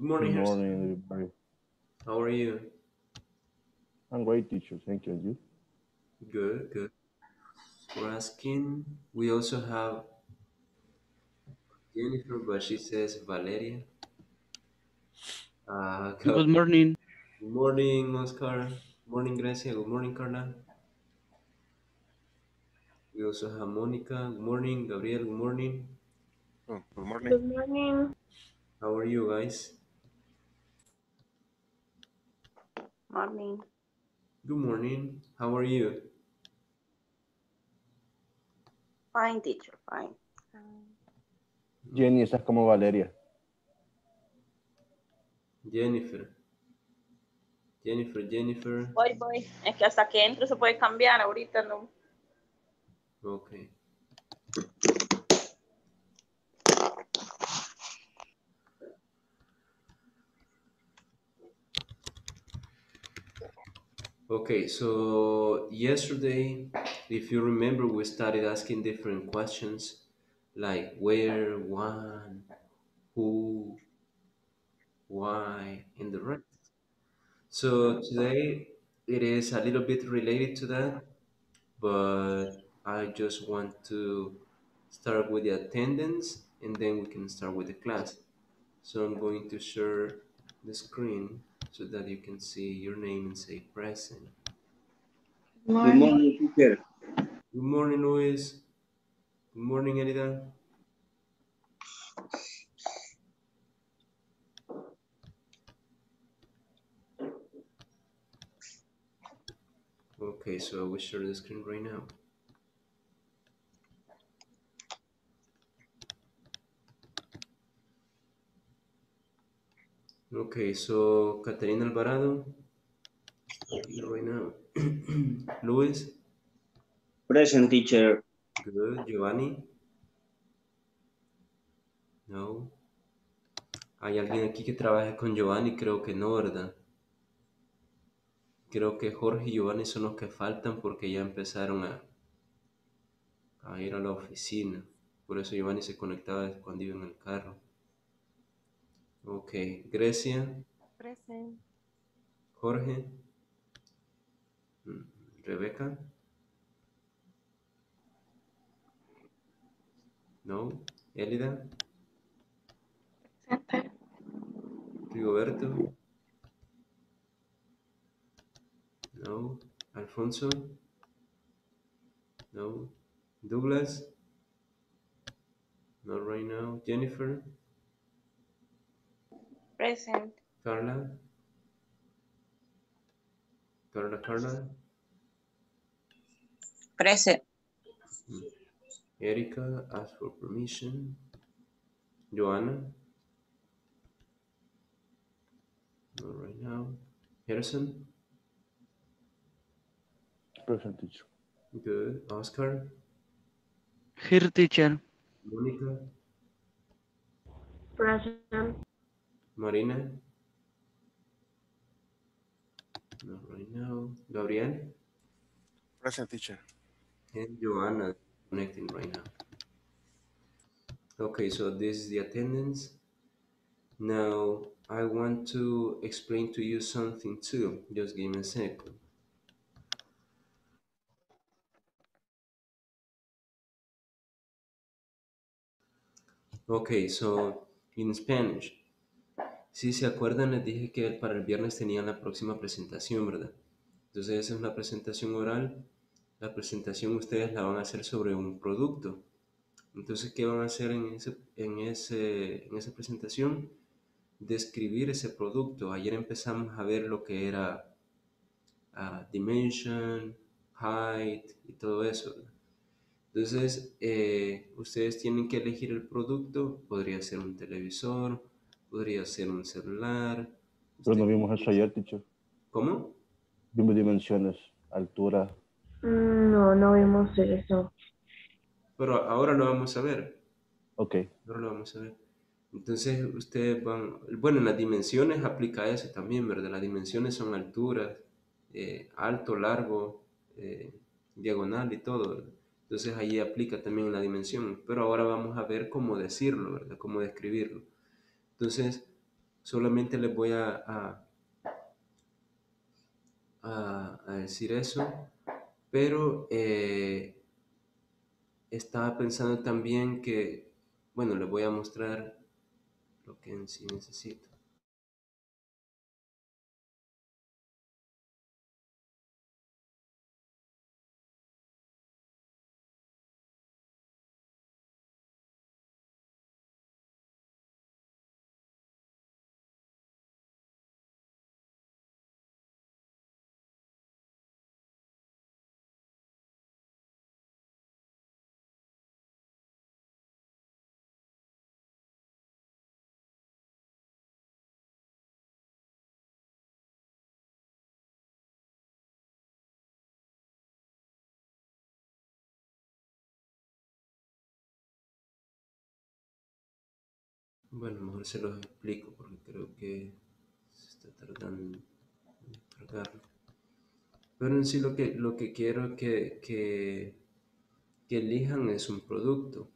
Good morning, Good Harrison. morning, everybody. How are you? I'm great, teacher. Thank you. And you? Good, good. For asking. We also have Jennifer, but she says Valeria. Uh, Good morning. good morning. morning, Oscar. Morning, Gracia. Good morning, Carla. We also have Monica. Good morning, Gabriel. Good morning. Oh, good morning. Good morning. How are you guys? Morning. Good morning. How are you? Fine, teacher, fine. Jenny, estás como Valeria. Jennifer. Jennifer, Jennifer. Voy, voy. Es que hasta que entre se puede cambiar, ahorita no. Ok. Okay, so yesterday, if you remember, we started asking different questions like where, when, who, why, and the rest. So today it is a little bit related to that, but I just want to start with the attendance and then we can start with the class. So I'm going to share the screen so that you can see your name and say present. Good morning, teacher. Good morning, Luis. Good morning, Elida. Okay, so I will share the screen right now. Okay, so Caterina Alvarado, here right now. Luis, Present, teacher. good. Giovanni, no. ¿Hay alguien aquí que trabaje con Giovanni? Creo que no, ¿verdad? Creo que Jorge y Giovanni son los que faltan porque ya empezaron a, a ir a la oficina. Por eso Giovanni se conectaba cuando iba en el carro. Ok, Grecia, Present. Jorge, mm, Rebeca. No, Elida, Presente. Rigoberto. No, Alfonso. No, Douglas. Not right now. Jennifer, Present. Carla. Carla, Carla. Present. Hmm. Erica ask for permission. Joanna. Not right now. Harrison. Present, teacher. Good. Oscar. Here, teacher. Monica. Present. Marina. Not right now. Gabriel. Present, teacher. And Joanna connecting right now. Okay, so this is the attendance. Now, I want to explain to you something too. Just give me a second. Okay, so in Spanish. Si se acuerdan, les dije que para el viernes tenían la próxima presentación, ¿verdad? Entonces, esa es una presentación oral. La presentación ustedes la van a hacer sobre un producto. Entonces, ¿qué van a hacer en, ese, en, ese, en esa presentación? Describir ese producto. Ayer empezamos a ver lo que era ah, dimension, height y todo eso. Entonces, eh, ustedes tienen que elegir el producto. Podría ser un televisor, podría ser un celular. Pero no vimos eso ayer, teacher. ¿Cómo? Vimos dimensiones, altura. Mm, No, no vimos eso. Pero ahora lo vamos a ver. Ok. Ahora lo vamos a ver. Entonces, ustedes van, bueno, en las dimensiones aplica eso también, ¿verdad? Las dimensiones son alturas, eh, alto, largo, eh, diagonal y todo, ¿verdad? Entonces ahí aplica también la dimensión. Pero ahora vamos a ver cómo decirlo, ¿verdad? Cómo describirlo. Entonces, Solamente les voy a, a, decir eso, pero eh, estaba pensando también que, bueno, les voy a mostrar lo que en sí necesito. Bueno, mejor se los explico porque creo que se está tardando en cargarlo. Pero en sí lo que, lo que quiero que, que, elijan es un producto.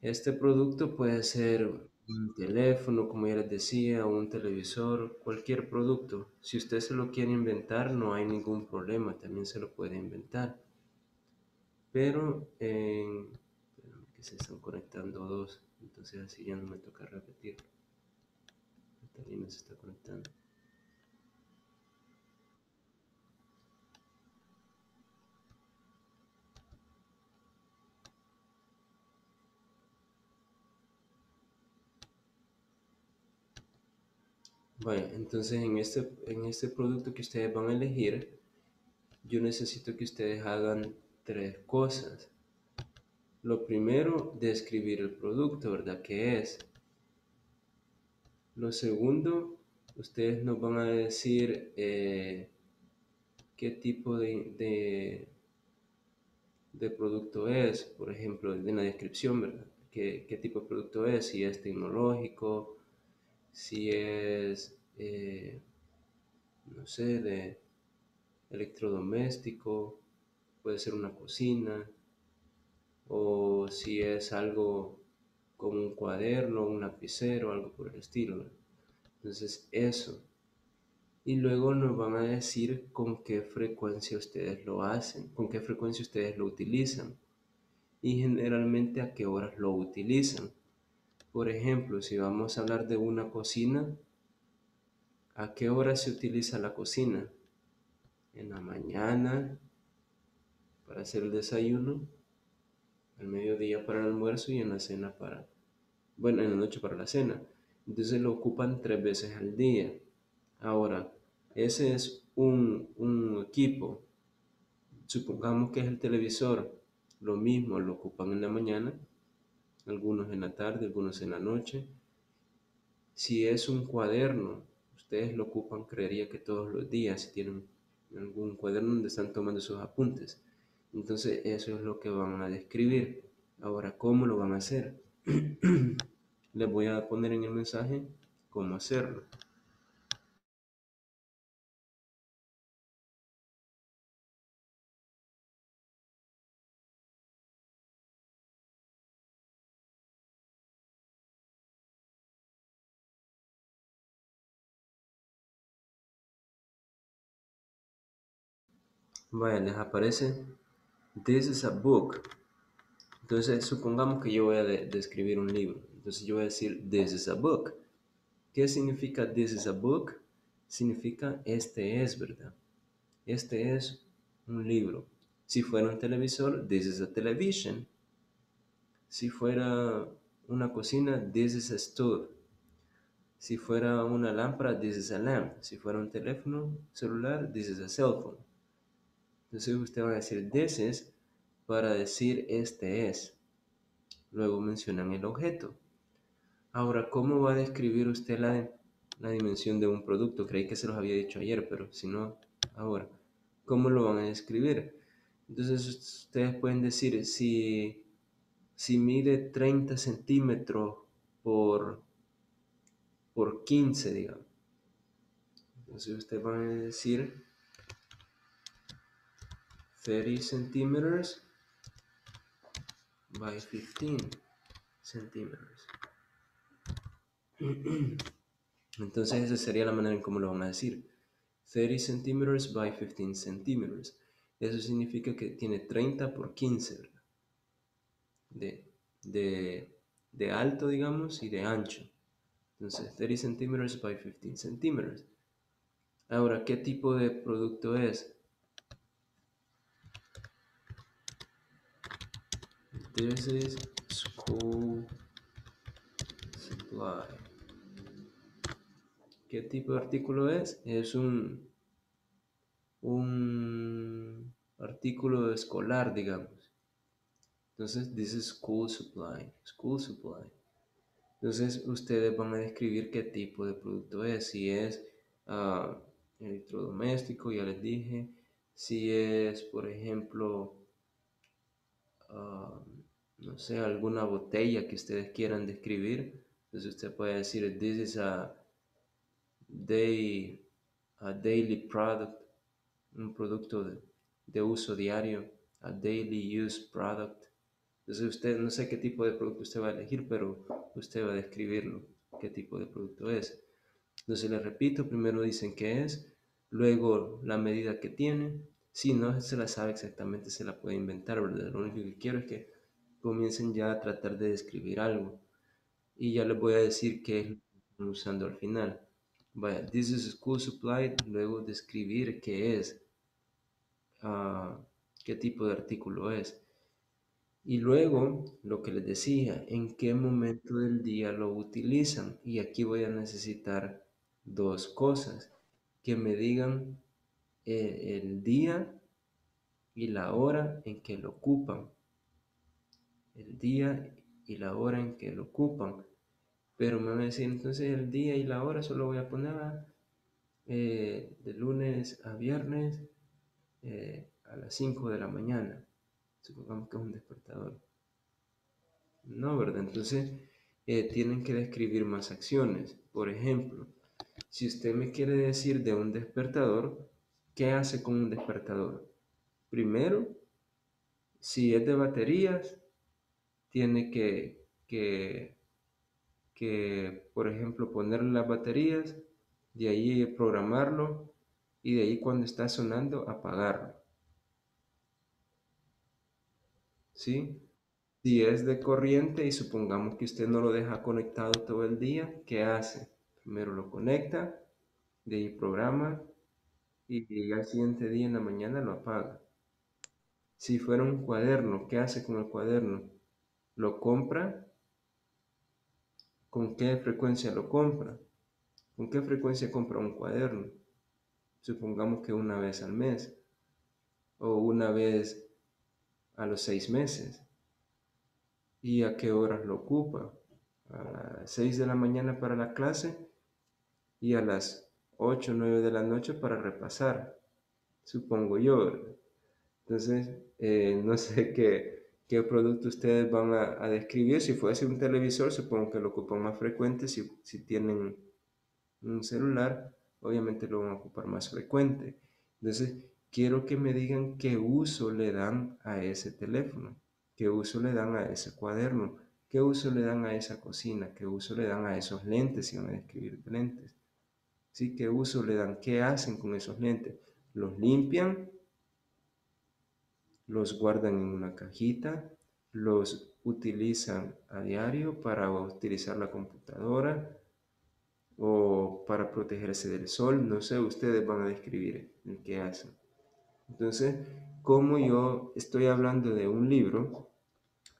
Este producto puede ser un teléfono, como ya les decía, un televisor, cualquier producto. Si usted se lo quiere inventar, no hay ningún problema, también se lo puede inventar. Pero, espérame que se están conectando dos, entonces así ya no me toca repetir. Catalina se está conectando. Vaya, entonces en este, en este producto que ustedes van a elegir, yo necesito que ustedes hagan tres cosas. Lo primero, describir el producto, ¿verdad? ¿Qué es? Lo segundo, ustedes nos van a decir eh, qué tipo de, de, producto es, por ejemplo, en la descripción, ¿verdad? ¿Qué, qué tipo de producto es? Si es tecnológico, si es, eh, no sé, de electrodoméstico, puede ser una cocina, o si es algo como un cuaderno, un lapicero, algo por el estilo. Entonces, eso. Y luego nos van a decir con qué frecuencia ustedes lo hacen, con qué frecuencia ustedes lo utilizan y generalmente a qué horas lo utilizan. Por ejemplo, si vamos a hablar de una cocina, ¿a qué hora se utiliza la cocina? En la mañana para hacer el desayuno, al mediodía para el almuerzo y en la cena para, bueno, en la noche para la cena. Entonces lo ocupan tres veces al día. Ahora, ese es un, un equipo. Supongamos que es el televisor. Lo mismo, lo ocupan en la mañana, algunos en la tarde, algunos en la noche. Si es un cuaderno, ustedes lo ocupan, creería que todos los días, si tienen algún cuaderno donde están tomando sus apuntes. Entonces, eso es lo que van a describir. Ahora, ¿cómo lo van a hacer? Les voy a poner en el mensaje cómo hacerlo. Vaya, les aparece This is a book. Entonces, supongamos que yo voy a de- describir un libro. Entonces, yo voy a decir This is a book. ¿Qué significa This is a book? Significa este es, ¿verdad? Este es un libro. Si fuera un televisor, This is a television. Si fuera una cocina, This is a stove. Si fuera una lámpara, This is a lamp. Si fuera un teléfono celular, This is a cell phone. Entonces usted va a decir this is para decir este es. Luego mencionan el objeto. Ahora, ¿cómo va a describir usted la, la dimensión de un producto? Creí que se los había dicho ayer, pero si no, ahora. ¿Cómo lo van a describir? Entonces ustedes pueden decir si, si mide 30 centímetros por, por 15, digamos. Entonces ustedes van a decir 30 centimeters by 15 centimeters. Entonces esa sería la manera en cómo lo van a decir. 30 centímetros by 15 centímetros. Eso significa que tiene 30 por 15, ¿verdad? De, de, de alto, digamos, y de ancho. Entonces, 30 centímetros by 15 centímetros. Ahora, ¿qué tipo de producto es? This is school supply. ¿Qué tipo de artículo es? Es un, un artículo escolar, digamos. Entonces, this is school supply. School supply. Entonces, ustedes van a describir qué tipo de producto es. Si es ah, electrodoméstico, ya les dije. Si es, por ejemplo, ah, no sé, alguna botella que ustedes quieran describir. Entonces, usted puede decir, this is a, day, a daily product, un producto de, de uso diario, a daily use product. Entonces usted no sé qué tipo de producto usted va a elegir, pero usted va a describirlo, qué tipo de producto es. Entonces le repito, primero dicen qué es, luego la medida que tiene. Si no se la sabe exactamente, se la puede inventar, ¿verdad? Lo único que quiero es que comiencen ya a tratar de describir algo. Y ya les voy a decir qué es lo que están usando al final. Vaya, this is school supply, luego describir qué es, ah, qué tipo de artículo es. Y luego, lo que les decía, en qué momento del día lo utilizan. Y aquí voy a necesitar dos cosas. Que me digan eh, el día y la hora en que lo ocupan. El día y la hora en que lo ocupan. Pero me van a decir, entonces el día y la hora solo voy a poner eh, de lunes a viernes eh, a las 5 de la mañana supongamos que es un despertador. No, ¿verdad? Entonces, eh, tienen que describir más acciones. Por ejemplo, si usted me quiere decir de un despertador, ¿qué hace con un despertador? Primero, si es de baterías, tiene que, que, que por ejemplo, ponerle las baterías, de ahí programarlo y de ahí cuando está sonando apagarlo. ¿sí? Si es de corriente y supongamos que usted no lo deja conectado todo el día, ¿qué hace? Primero lo conecta, de ahí programa y al siguiente día en la mañana lo apaga. Si fuera un cuaderno, ¿qué hace con el cuaderno? Lo compra. ¿Con qué frecuencia lo compra? ¿Con qué frecuencia compra un cuaderno? Supongamos que una vez al mes o una vez a los seis meses. ¿Y a qué horas lo ocupa? A las 6 de la mañana para la clase y a las 8 o 9 de la noche para repasar, supongo yo. Entonces, eh, no sé qué, qué producto ustedes van a, describir. Si fuese un televisor, supongo que lo ocupan más frecuente. Si, si tienen un celular, obviamente lo van a ocupar más frecuente. Entonces, quiero que me digan qué uso le dan a ese teléfono, qué uso le dan a ese cuaderno, qué uso le dan a esa cocina, qué uso le dan a esos lentes, si van a describir lentes. ¿Sí? ¿Qué uso le dan? ¿Qué hacen con esos lentes? ¿Los limpian? ¿Los guardan en una cajita? ¿Los utilizan a diario para utilizar la computadora? ¿O para protegerse del sol? No sé, ustedes van a describir el qué hacen. Entonces, como yo estoy hablando de un libro,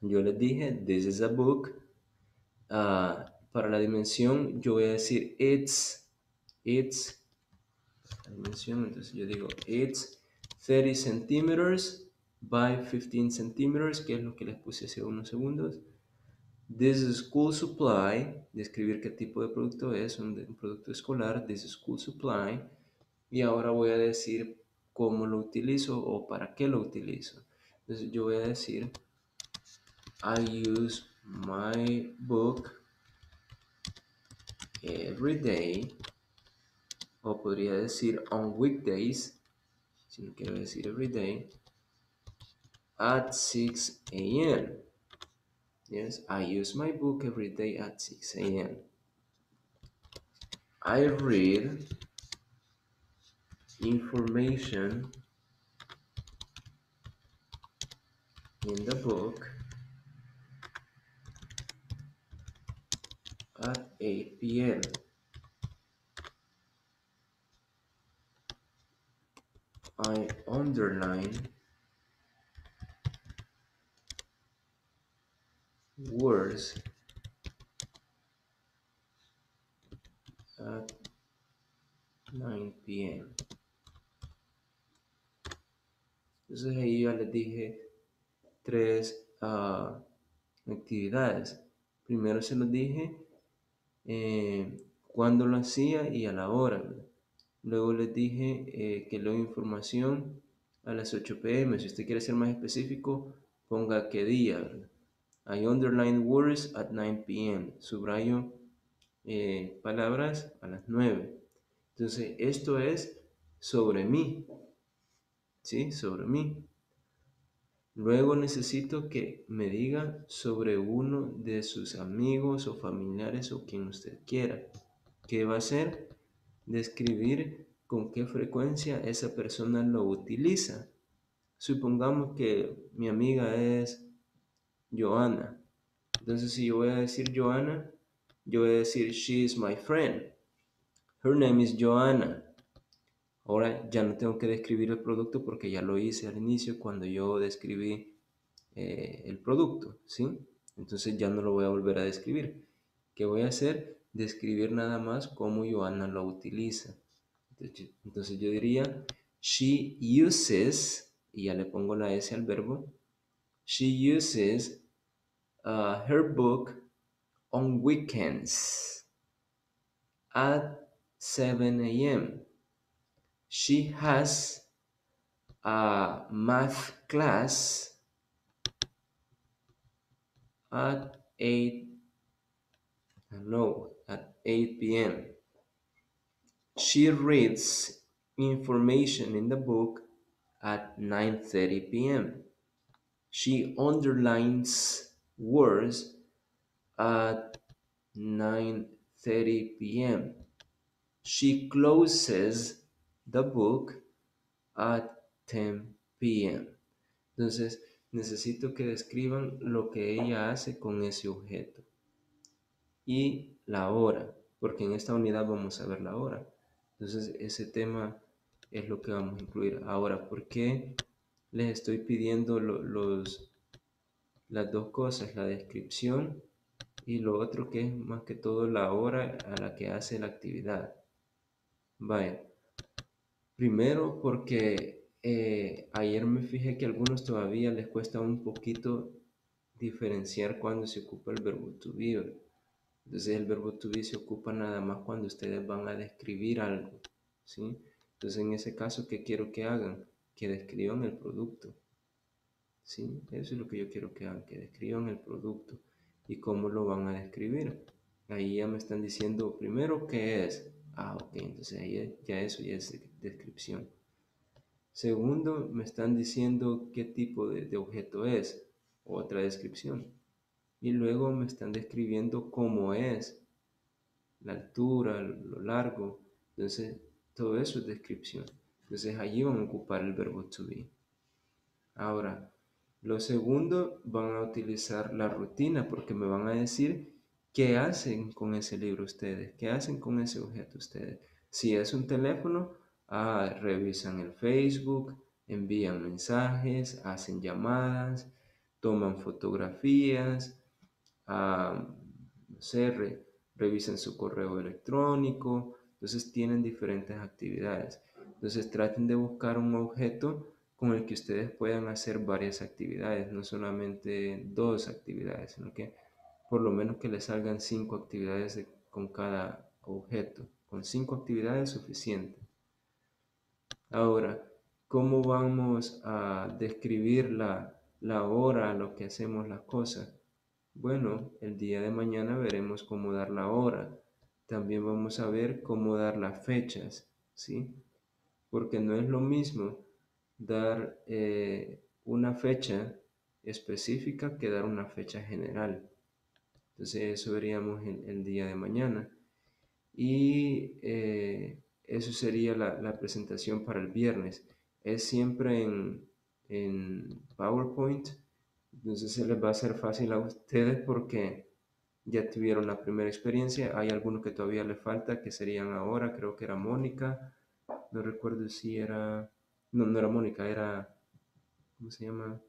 yo les dije, this is a book. Uh, para la dimensión, yo voy a decir it's, it's, dimensión, entonces yo digo it's 30 centímetros by 15 centímetros, que es lo que les puse hace unos segundos. This is school supply, describir qué tipo de producto es, un, un producto escolar, this is school supply. Y ahora voy a decir cómo lo utilizo o para qué lo utilizo. Entonces yo voy a decir, I use my book every day. O podría decir on weekdays, si no quiero decir every day, at 6 a.m. Yes, I use my book every day at 6 a.m. I read information in the book at 8 p.m. I underline words at 9 p.m. Entonces ahí ya les dije tres ah, actividades. Primero se los dije eh, cuándo lo hacía y a la hora. Luego les dije eh, que leo información a las 8 pm. Si usted quiere ser más específico, ponga qué día. ¿verdad? I underline words at 9 pm. Subrayo eh, palabras a las 9. Entonces, esto es sobre mí. ¿Sí? Sobre mí. Luego necesito que me diga sobre uno de sus amigos o familiares o quien usted quiera. ¿Qué va a hacer? Describir con qué frecuencia esa persona lo utiliza. Supongamos que mi amiga es Joana. Entonces, si yo voy a decir Joana, yo voy a decir she is my friend. Her name is Joanna. Ahora ya no tengo que describir el producto porque ya lo hice al inicio cuando yo describí eh, el producto, ¿sí? Entonces ya no lo voy a volver a describir. ¿Qué voy a hacer? Describir nada más cómo Joanna lo utiliza. Entonces yo diría, she uses, y ya le pongo la S al verbo, she uses uh, her book on weekends at 7 a.m. She has a math class at 8 no at 8 p.m. She reads information in the book at 9:30 p.m. She underlines words at 9:30 p.m. She closes the book at 10 p.m. Entonces, necesito que describan lo que ella hace con ese objeto y la hora, porque en esta unidad vamos a ver la hora. Entonces, ese tema es lo que vamos a incluir. Ahora, ¿por qué les estoy pidiendo lo- los, las dos cosas? La descripción y lo otro que es más que todo la hora a la que hace la actividad. Vaya. Primero porque eh, ayer me fijé que a algunos todavía les cuesta un poquito diferenciar cuando se ocupa el verbo to be. Entonces el verbo to be se ocupa nada más cuando ustedes van a describir algo. ¿sí? Entonces en ese caso, ¿qué quiero que hagan? Que describan el producto. ¿Sí? Eso es lo que yo quiero que hagan, que describan el producto y cómo lo van a describir. Ahí ya me están diciendo primero qué es. Ah, ok, entonces ahí ya eso ya es descripción. Segundo, me están diciendo qué tipo de, de objeto es. Otra descripción. Y luego me están describiendo cómo es. La altura, lo largo. Entonces, todo eso es descripción. Entonces, allí van a ocupar el verbo to be. Ahora, lo segundo, van a utilizar la rutina porque me van a decir qué hacen con ese libro ustedes, qué hacen con ese objeto ustedes. Si es un teléfono, ah, revisan el Facebook, envían mensajes, hacen llamadas, toman fotografías, ah, no sé, re- revisan su correo electrónico. Entonces tienen diferentes actividades. Entonces traten de buscar un objeto con el que ustedes puedan hacer varias actividades, no solamente dos actividades, sino que por lo menos que les salgan cinco actividades de- con cada objeto. Con cinco actividades es suficiente. Ahora, ¿cómo vamos a describir la, la hora a lo que hacemos las cosas? Bueno, el día de mañana veremos cómo dar la hora. También vamos a ver cómo dar las fechas, ¿sí? Porque no es lo mismo dar eh, una fecha específica que dar una fecha general. Entonces eso veríamos el, día de mañana. Y eh, eso sería la, la presentación para el viernes. Es siempre en, en PowerPoint, entonces se les va a hacer fácil a ustedes porque ya tuvieron la primera experiencia. Hay algunos que todavía les falta, que serían ahora, creo que era Mónica, no recuerdo si era, no, no era Mónica, era, ¿cómo se llama?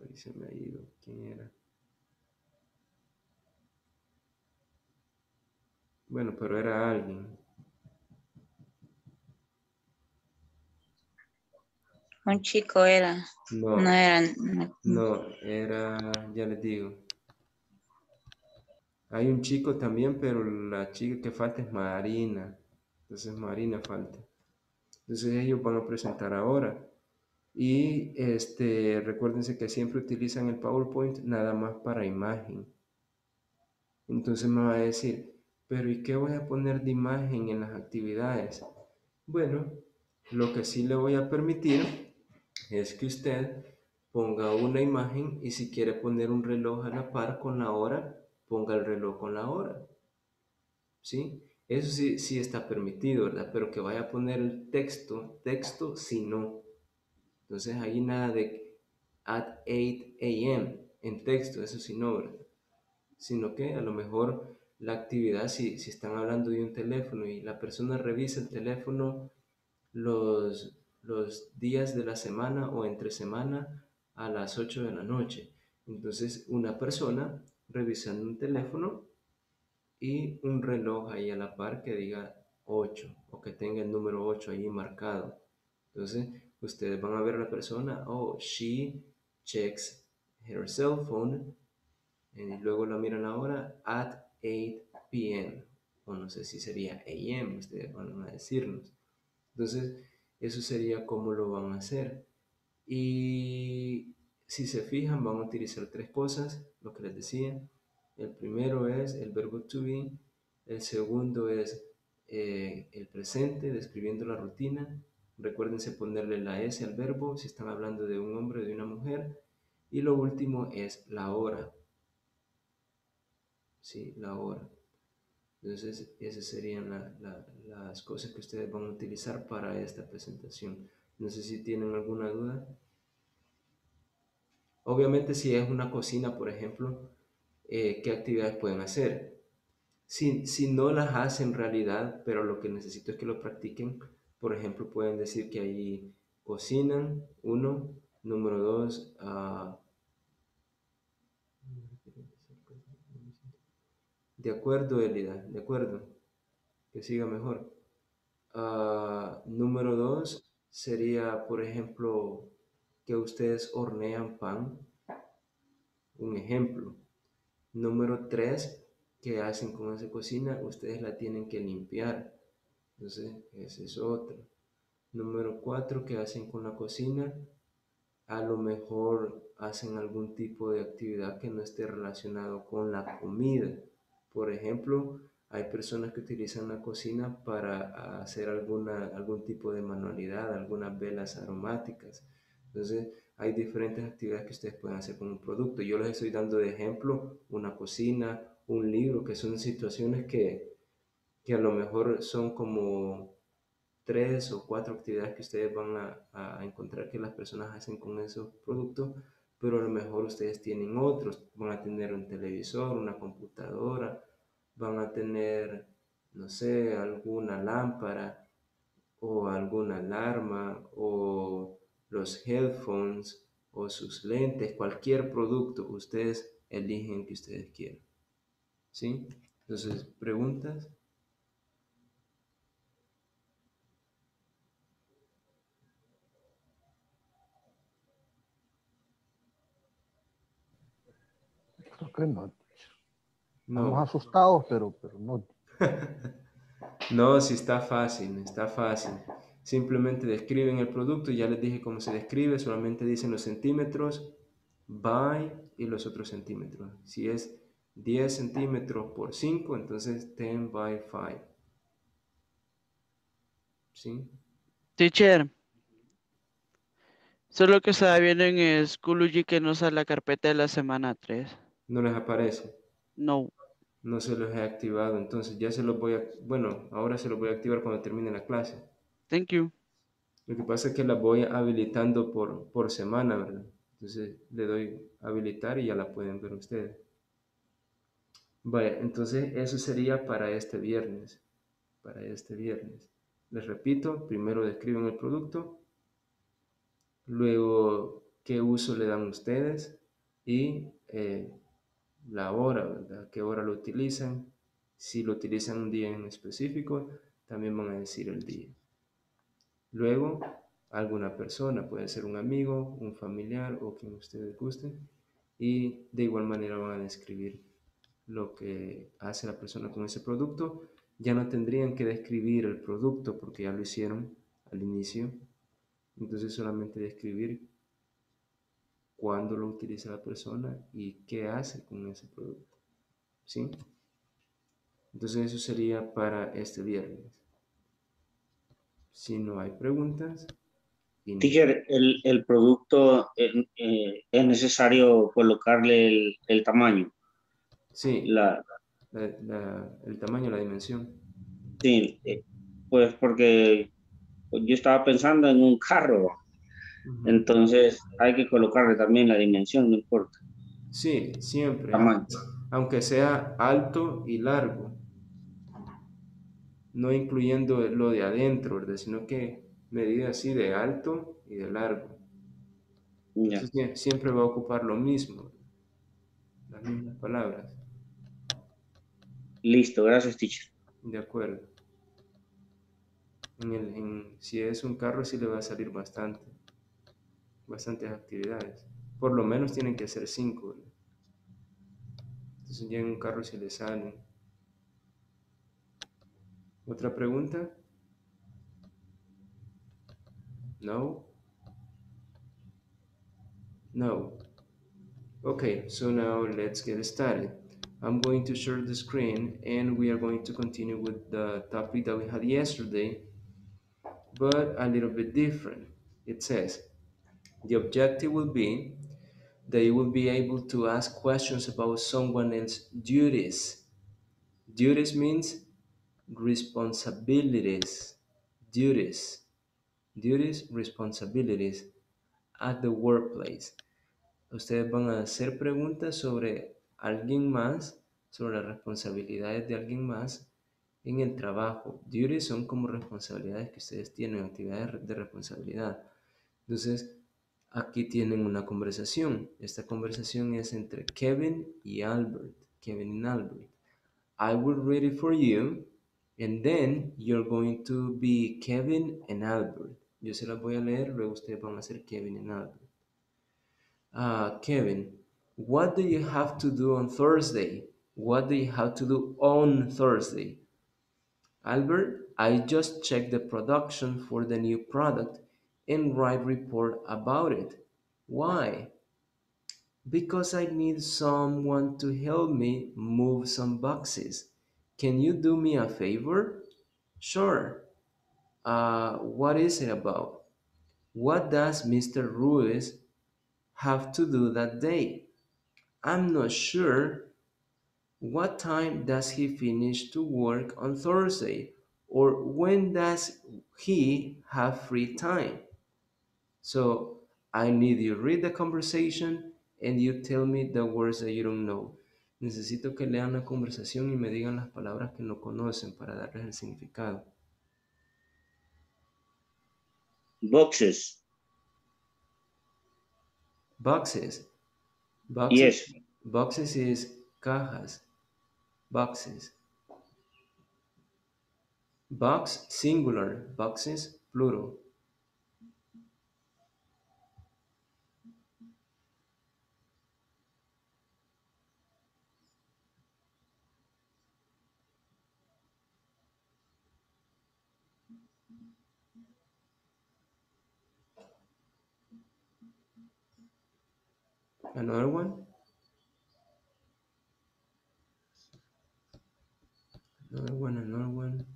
Ahí se me ha ido, ¿quién era? Bueno, pero era alguien. Un chico era, No, no era, no- no, era, ya les digo. Hay un chico también, pero la chica que falta es Marina. Entonces Marina falta. Entonces ellos van a presentar ahora. Y este, recuérdense que siempre utilizan el PowerPoint nada más para imagen. Entonces me va a decir, pero ¿y qué voy a poner de imagen en las actividades? Bueno, lo que sí le voy a permitir es que usted ponga una imagen y si quiere poner un reloj a la par con la hora, ponga el reloj con la hora. ¿Sí? Eso sí, sí está permitido, ¿verdad? Pero que vaya a poner el texto, texto si no. Entonces ahí nada de at 8 a.m. en texto, eso sí no, ¿verdad? Sino que a lo mejor la actividad, si, si están hablando de un teléfono y la persona revisa el teléfono los, los días de la semana o entre semana a las 8 de la noche. Entonces una persona revisando un teléfono y un reloj ahí a la par que diga 8 o que tenga el número 8 ahí marcado. Entonces, ustedes van a ver a la persona, oh, she checks her cell phone y luego la miran ahora at 8 p.m. o no sé si sería a.m. ustedes van a decirnos. Entonces, eso sería cómo lo van a hacer. Y si se fijan, van a utilizar tres cosas, lo que les decía. El primero es el verbo to be, el segundo es eh, el presente, describiendo la rutina. Recuérdense ponerle la S al verbo si están hablando de un hombre o de una mujer. Y lo último es la hora. Sí, la hora. Entonces, esas serían la- la- las cosas que ustedes van a utilizar para esta presentación. No sé si tienen alguna duda. Obviamente, si es una cocina, por ejemplo, eh, ¿qué actividades pueden hacer? Si, si no las hacen en realidad, pero lo que necesito es que lo practiquen, por ejemplo, pueden decir que ahí cocinan, uno, número dos, ah, de acuerdo, Elida, de acuerdo, que siga mejor. Ah, número dos sería, por ejemplo, que ustedes hornean pan, un ejemplo. Número tres, ¿qué hacen con esa cocina? Ustedes la tienen que limpiar. Entonces, ese es otro. Número cuatro, ¿qué hacen con la cocina? A lo mejor hacen algún tipo de actividad que no esté relacionado con la comida. Por ejemplo, hay personas que utilizan la cocina para hacer alguna, algún tipo de manualidad, algunas velas aromáticas. Entonces, hay diferentes actividades que ustedes pueden hacer con un producto. Yo les estoy dando de ejemplo una cocina, un libro, que son situaciones que, que a lo mejor son como tres o cuatro actividades que ustedes van a, a encontrar que las personas hacen con esos productos, pero a lo mejor ustedes tienen otros. Van a tener un televisor, una computadora, van a tener, no sé, alguna lámpara o alguna alarma o los headphones o sus lentes, cualquier producto, ustedes eligen que ustedes quieran. ¿Sí? Entonces, preguntas. Creo que no. No. Estamos asustados, pero, pero no. No, sí está fácil, está fácil. Simplemente describen el producto, ya les dije cómo se describe, solamente dicen los centímetros, by y los otros centímetros. Si es 10 centímetros por 5, entonces 10 by 5. ¿Sí? Teacher. Solo que estaba viendo en Schoology que no usa la carpeta de la semana 3. ¿No les aparece? No. No se los he activado, entonces ya se los voy a, bueno, ahora se los voy a activar cuando termine la clase. Thank you. Lo que pasa es que las voy habilitando por, por semana, ¿verdad? Entonces le doy habilitar y ya la pueden ver ustedes. Vaya, entonces eso sería para este viernes. Para este viernes. Les repito, primero describen el producto, luego qué uso le dan ustedes y eh, la hora, ¿verdad? ¿Qué hora lo utilizan? Si lo utilizan un día en específico, también van a decir el día. Luego, alguna persona, puede ser un amigo, un familiar o quien ustedes gusten, y de igual manera van a describir lo que hace la persona con ese producto. Ya no tendrían que describir el producto porque ya lo hicieron al inicio. Entonces solamente describir cuándo lo utiliza la persona y qué hace con ese producto. ¿Sí? Entonces eso sería para este viernes. Si no hay preguntas. Teacher, el, el producto eh, eh, es necesario colocarle el, el tamaño. Sí, La, la- la- el tamaño, la dimensión. sí, eh, pues porque yo estaba pensando en un carro, entonces hay que colocarle también la dimensión, no importa. Sí, siempre. Tamaño. Aunque sea alto y largo. No incluyendo lo de adentro, ¿verdad? Sino que medida así de alto y de largo. Entonces, sie- siempre va a ocupar lo mismo. Las mismas palabras. Listo, gracias, teacher. De acuerdo. En el, en- si es un carro, sí le va a salir bastante. Bastantes actividades. Por lo menos tienen que ser cinco. ¿verdad? Entonces ya en un carro se le salen. ¿Otra pregunta? No? No. Okay, so now let's get started. I'm going to share the screen and we are going to continue with the topic that we had yesterday, but a little bit different. It says, the objective will be that you will be able to ask questions about someone else's duties. Duties means responsibilities. Duties. Duties, responsibilities at the workplace. Ustedes van a hacer preguntas sobre alguien más, sobre las responsabilidades de alguien más en el trabajo. Duties son como responsabilidades que ustedes tienen, actividades de responsabilidad. Entonces, aquí tienen una conversación. Esta conversación es entre Kevin y Albert. Kevin y Albert. I will read it for you and then you're going to be Kevin and Albert. Yo se las voy a leer, luego ustedes van a ser Kevin and Albert. Uh, Kevin, what do you have to do on Thursday? What do you have to do on Thursday? Albert, I just checked the production for the new product and write report about it. Why? Because I need someone to help me move some boxes. Can you do me a favor? Sure. Uh, what is it about? What does Mr. Ruiz have to do that day? I'm not sure. What time does he finish to work on Thursday? Or when does he have free time? So I need you read the conversation and you tell me the words that you don't know. Necesito que lean la conversación y me digan las palabras que no conocen para darles el significado. Boxes. Boxes. Boxes. Yes. Boxes is cajas. Boxes. Box singular. Boxes plural. Another one. Another one, another one.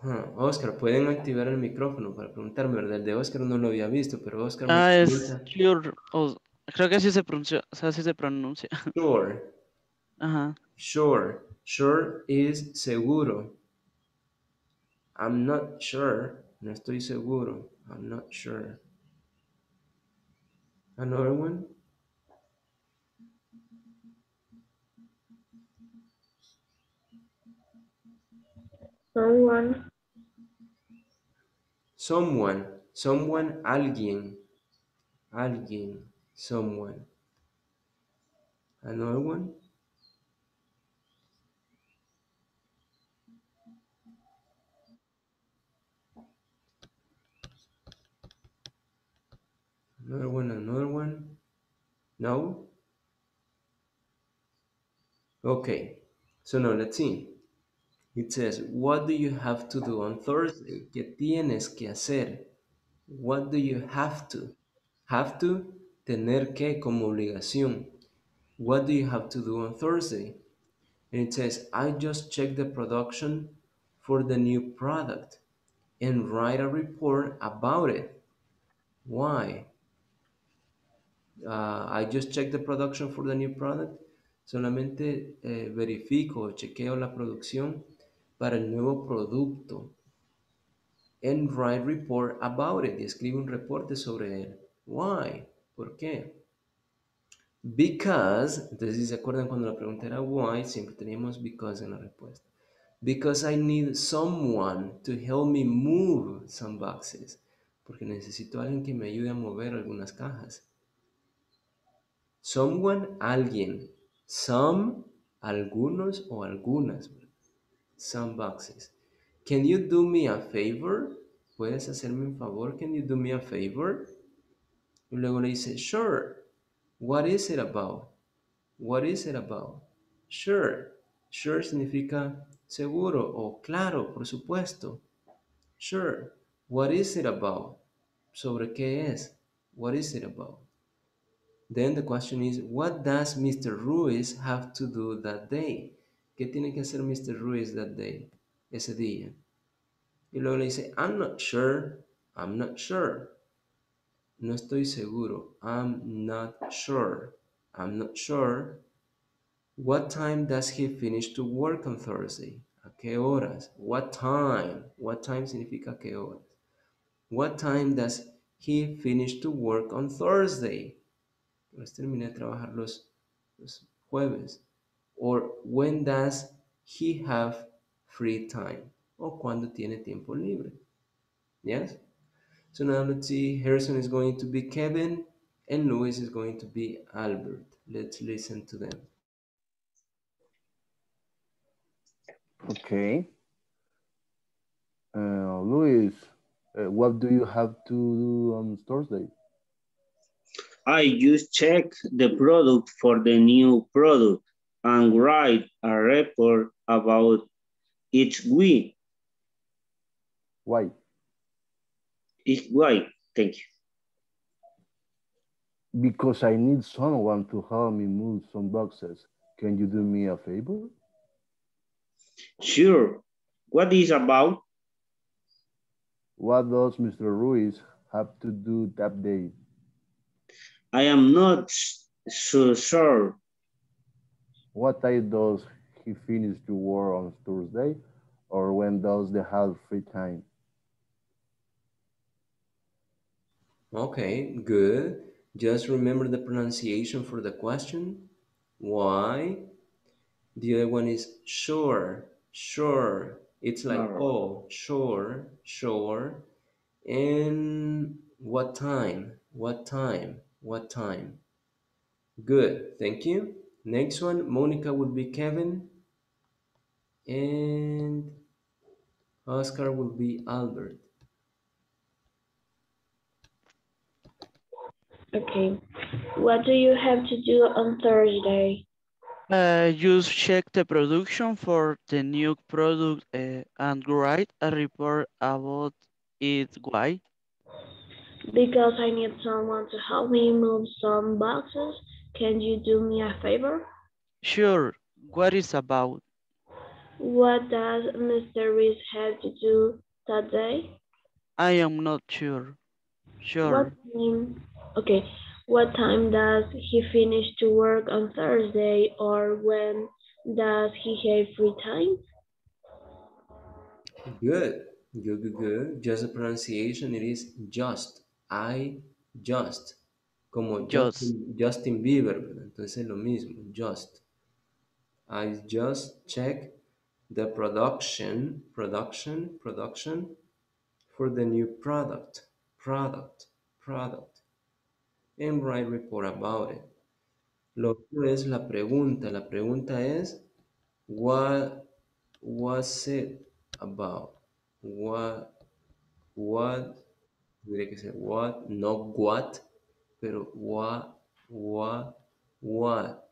Ajá. Oscar, pueden activar el micrófono para preguntarme, ¿verdad? El de Oscar no lo había visto, pero Oscar Ah, es sure. o- creo que así se pronuncia. O sea, así se pronuncia. Sure, Ajá. sure, sure is seguro. I'm not sure, no estoy seguro. I'm not sure. Another one? Someone, Someone, someone, alguien, alguien, someone. Another one? Another one, another one. No? Okay, so now let's see. It says, What do you have to do on Thursday? ¿Qué tienes que hacer? What do you have to? Have to, tener que como obligación. What do you have to do on Thursday? And it says, I just checked the production for the new product and write a report about it. Why? Uh, I just checked the production for the new product. Solamente eh, verifico, chequeo la producción para el nuevo producto. And write report about it. Y escribe un reporte sobre él. Why? ¿Por qué? Because, entonces si se acuerdan cuando la pregunta era why, siempre teníamos because en la respuesta. Because I need someone to help me move some boxes. Porque necesito a alguien que me ayude a mover algunas cajas. Someone, alguien. Some, algunos o algunas. Some boxes. Can you do me a favor? ¿Puedes hacerme un favor? Can you do me a favor? Y luego le dice, sure. What is it about? What is it about? Sure. Sure significa seguro o claro, por supuesto. Sure. What is it about? ¿Sobre qué es? What is it about? Then the question is, what does Mr. Ruiz have to do that day? ¿Qué tiene que hacer Mr. Ruiz that day? Ese día. Y luego le dice, I'm not sure. I'm not sure. No estoy seguro. I'm not sure. I'm not sure. What time does he finish to work on Thursday? ¿A qué horas? What time? What time significa qué horas? What time does he finish to work on Thursday? Pues terminé de trabajar los, los jueves. Or when does he have free time? O cuando tiene tiempo libre. Yes? So now let's see. Harrison is going to be Kevin and Luis is going to be Albert. Let's listen to them. Okay. Uh, Luis, uh, what do you have to do on Thursday? I just check the product for the new product and write a report about each week. Why? Each week. Thank you. Because I need someone to help me move some boxes. Can you do me a favor? Sure. What is about? What does Mr. Ruiz have to do that day? I am not so sure. What time does he finish to work on Thursday? Or when does they have free time? Okay, good. Just remember the pronunciation for the question. Why? The other one is sure, sure. It's like, Alright. oh, sure, sure. And what time? What time? What time? Good, thank you. Next one, Monica will be Kevin. And Oscar will be Albert. okay. What do you have to do on Thursday? Uh, just check the production for the new product uh, and write a report about it. Why? Because I need someone to help me move some boxes. Can you do me a favor? Sure. What is about? What does Mr. Reese have to do that day? I am not sure. Sure. What time, okay, what time does he finish to work on Thursday or when does he have free time? Good, good, good, good. Just the pronunciation, it is just. I just. Como Just. Justin, Justin Bieber, ¿verdad? Entonces lo mismo, just. I just check the production, production, production for the new product, product, product, and write report about it. Lo otro es la pregunta. La pregunta es, what was it about? What, what, tendría que ser what, no what, pero what, what, what.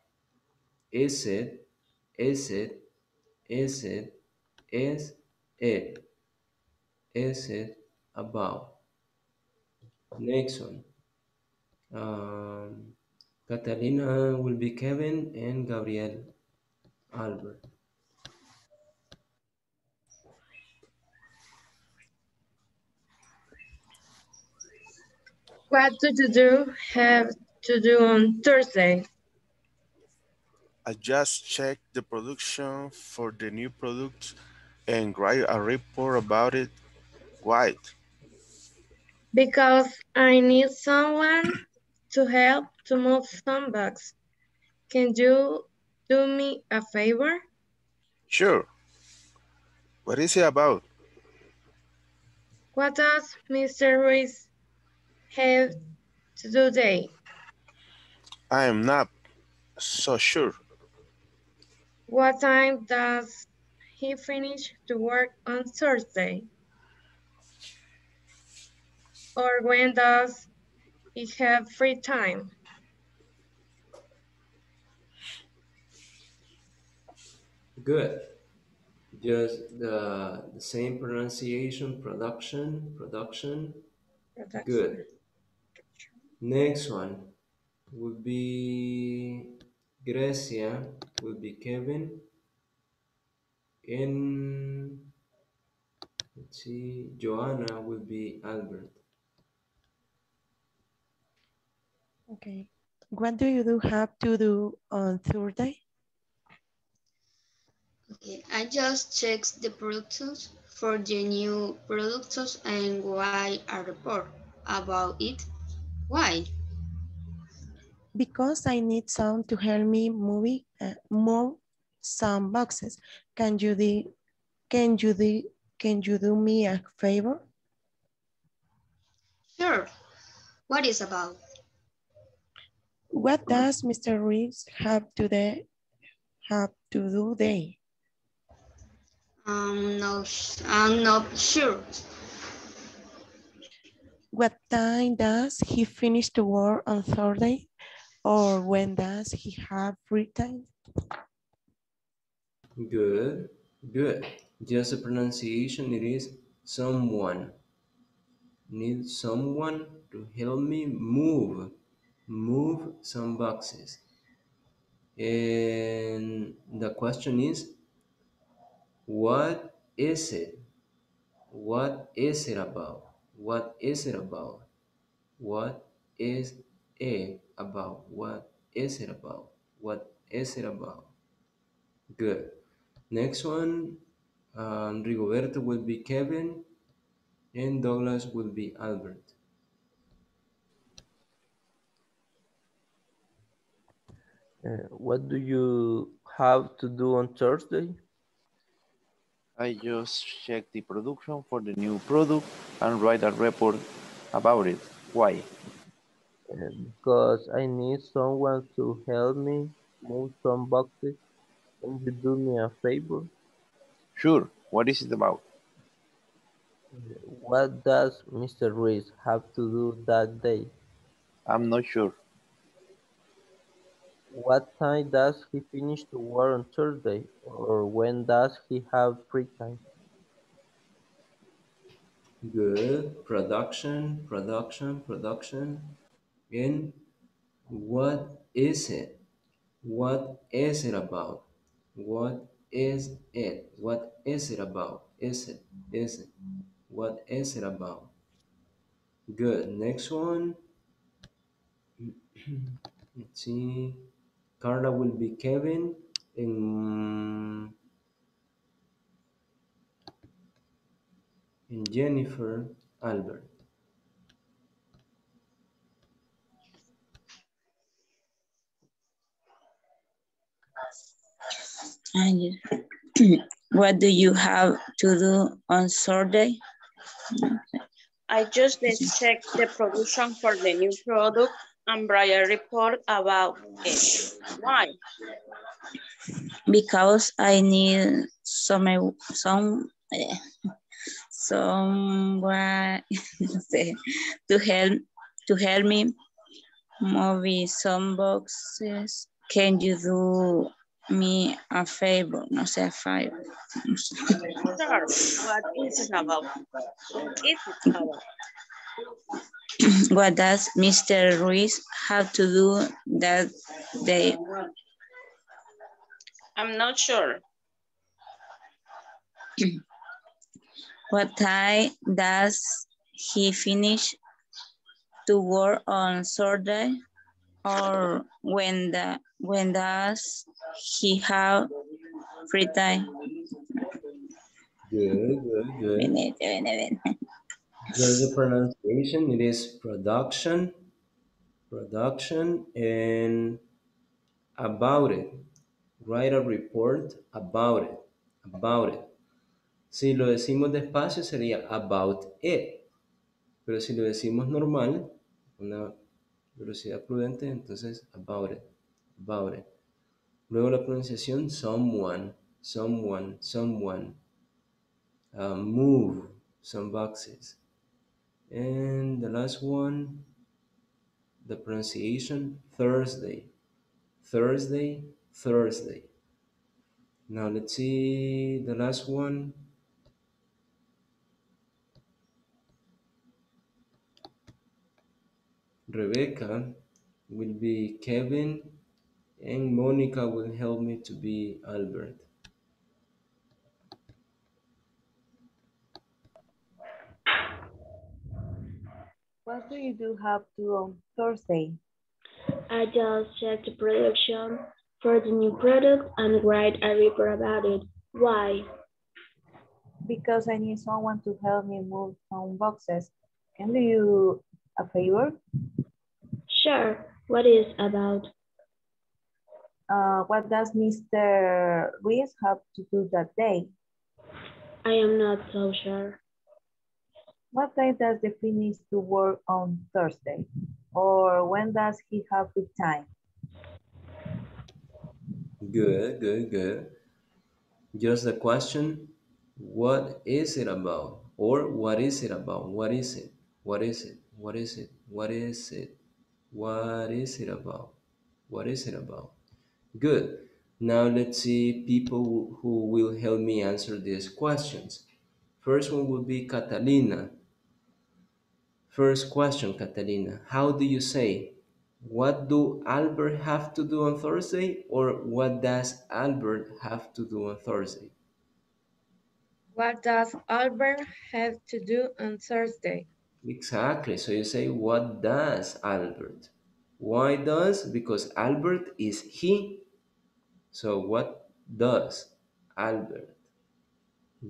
Is it, is it, is it, is it, is it about? Next one. Um, Catalina will be Kevin and Gabriel Albert. What do you do have to do on Thursday? I just checked the production for the new product and write a report about it. Why? Because I need someone to help to move some bags. Can you do me a favor? Sure. What is it about? What does Mr. Reese have to do today? I am not so sure. What time does he finish to work on Thursday? Or when does he have free time? Good. Just the, the same pronunciation, production, production. Good. Next one would be Grecia, would be Kevin. And let's see, Joanna will be Albert. Okay. What do you do have to do on Thursday? Okay, I just checked the products for the new products and write a report about it. Why? Because I need some to help me move, uh, move some boxes. Can you do, can you do, can you do me a favor? Sure. What is about? What does Mr. Reeves have to the, have to do day? I'm not, I'm not sure. What time does he finish to work on Thursday? Or when does he have free time? Good, good. Just the pronunciation, it is someone. Need someone to help me move, move some boxes. And the question is, what is it? What is it about? What is it about? What is it about? What is it about? What is it about? Good. Next one, um, Rigoberto will be Kevin and Douglas will be Albert. Uh, what do you have to do on Thursday? I just check the production for the new product and write a report about it. Why? Uh, because I need someone to help me move some boxes. Can you do me a favor? Sure. What is it about? What does Mr. Reese have to do that day? I'm not sure. What time does he finish to work on Thursday? Or when does he have free time? Good. Production, production, production. And what is it? What is it about? What is it? What is it about? Is it? Is it? What is it about? Good. Next one. Let's see. Carla will be Kevin and, and Jennifer Albert. And what do you have to do on Saturday? I just check the production for the new product and a report about it. Why? Because I need some some someone to help to help me move some boxes. Can you do me a favor? No sé, a favor. No sé. Sure. What is it about? What is it about? What does Mr. Ruiz have to do that day? I'm not sure. What time does he finish to work on Saturday? Or when the when does he have free time? Good, good, good. There's the pronunciation. It is production, production, and about it. Write a report about it, about it. Si lo decimos despacio sería about it. Pero si lo decimos normal, una velocidad prudente, entonces about it, about it. Luego la pronunciación someone, someone, someone. Uh, move some boxes. And the last one, the pronunciation Thursday, Thursday, Thursday. Now let's see the last one. Rebecca will be Kevin and Monica will help me to be Albert. What do you do have to on Thursday? I just check the production for the new product and write a report about it. Why? Because I need someone to help me move some boxes. Can do you a favor? Sure. What is about? Uh, what does Mr. Ruiz have to do that day? I am not so sure. What day does he finish to work on Thursday? Or when does he have free time? Good, good, good. Just the question, what is it about? Or what is it about? What is it? What is it? What is it? What is it? What is it about? What is it about? Good. Now let's see people who will help me answer these questions. First one will be Catalina. First question, Catalina. How do you say, what do Albert have to do on Thursday? Or what does Albert have to do on Thursday? What does Albert have to do on Thursday? Exactly. So you say, what does Albert? Why does? Because Albert is he. So what does Albert?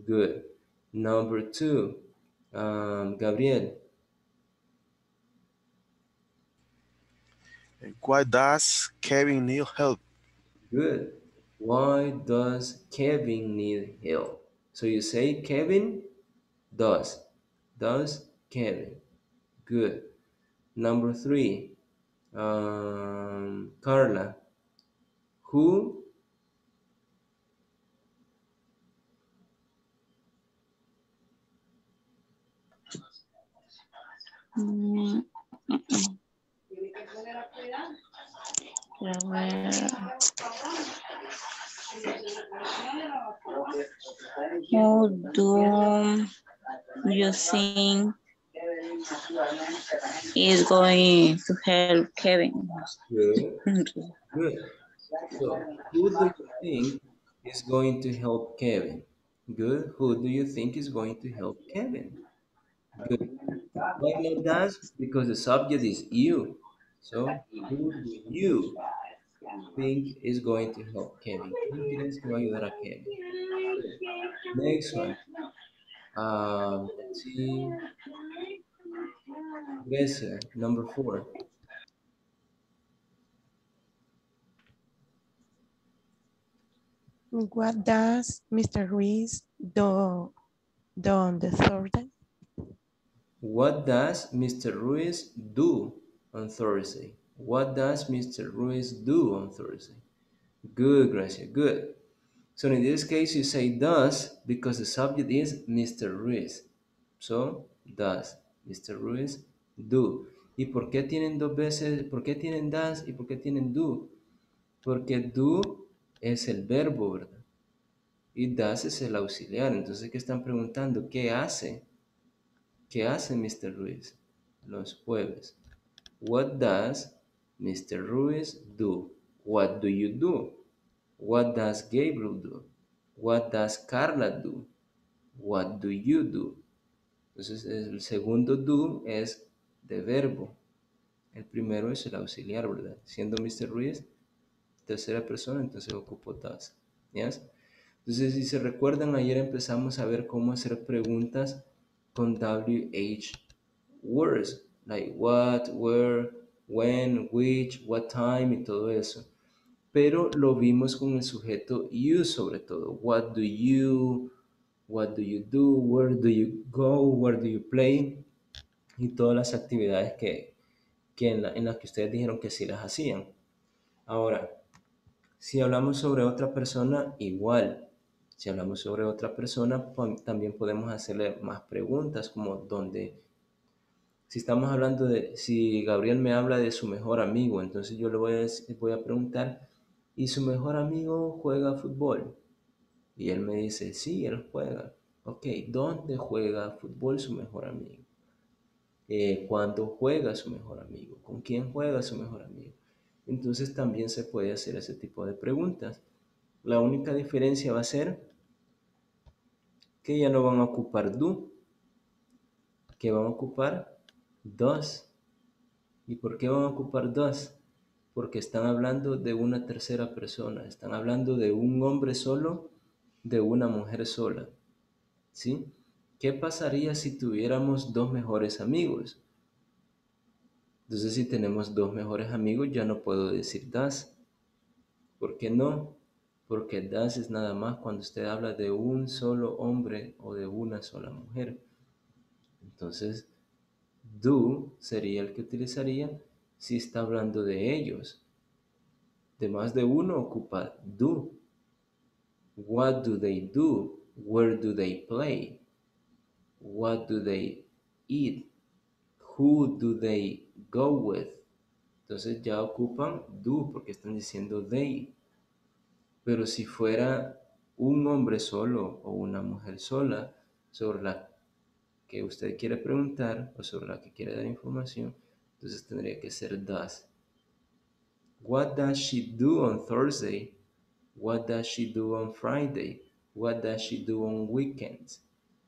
Good. Number two, um, Gabriel. Why does Kevin need help? Good. Why does Kevin need help? So you say Kevin does. Does Kevin. Good. Number three, um, Carla. Who Mm, mm, Who do you think is going to help Kevin? Good. Good. So, who do you think is going to help Kevin? Good. Who do you think is going to help Kevin? Good. Why not does? Because the subject is you. So, who do you think is going to help Kevin? ¿Quién crees que va a ayudar a Kevin? Next one. Um, let's see. Yes, sir. Number four. What does Mr. Ruiz do, do on the Thursday? What does Mr. Ruiz do on Thursday? What does Mr. Ruiz do on Thursday? Good, Gracia, good. So in this case, you say does because the subject is Mr. Ruiz. So, does Mr. Ruiz do. ¿Y por qué tienen dos veces? ¿Por qué tienen does y por qué tienen do? Porque do es el verbo, ¿verdad? Y does es el auxiliar. Entonces, ¿qué están preguntando? ¿Qué hace? ¿Qué hace Mr. Ruiz los jueves? What does Mr. Ruiz do? What do you do? What does Gabriel do? What does Carla do? What do you do? Entonces, el segundo do es de verbo. El primero es el auxiliar, ¿verdad? Siendo Mr. Ruiz, tercera persona, entonces ocupo does. ¿Yes? Entonces, si se recuerdan, ayer empezamos a ver cómo hacer preguntas con WH words, like what, where, when, which, what time y todo eso. Pero lo vimos con el sujeto you sobre todo. What do you, what do you do, where do you go, where do you play y todas las actividades que, que en, en las que ustedes dijeron que sí las hacían. Ahora, si hablamos sobre otra persona, igual. Si hablamos sobre otra persona, también podemos hacerle más preguntas, como donde, si estamos hablando de, si Gabriel me habla de su mejor amigo, entonces yo le voy a, voy a preguntar, ¿y su mejor amigo juega fútbol? Y él me dice, sí, él juega. Ok, ¿dónde juega fútbol su mejor amigo? Eh, ¿Cuándo juega su mejor amigo? ¿Con quién juega su mejor amigo? Entonces también se puede hacer ese tipo de preguntas. La única diferencia va a ser que ya no van a ocupar do, que van a ocupar does. ¿Y por qué van a ocupar does? Porque están hablando de una tercera persona, están hablando de un hombre solo, de una mujer sola. ¿Sí? ¿Qué pasaría si tuviéramos dos mejores amigos? Entonces, si tenemos dos mejores amigos, ya no puedo decir das. ¿Por qué no? Porque das es nada más cuando usted habla de un solo hombre o de una sola mujer. Entonces, do sería el que utilizaría si está hablando de ellos. De más de uno ocupa do. What do they do? Where do they play? What do they eat? Who do they go with? Entonces ya ocupan do porque están diciendo they. Pero si fuera un hombre solo o una mujer sola sobre la que usted quiere preguntar o sobre la que quiere dar información, entonces tendría que ser does. What does she do on Thursday? What does she do on Friday? What does she do on weekends?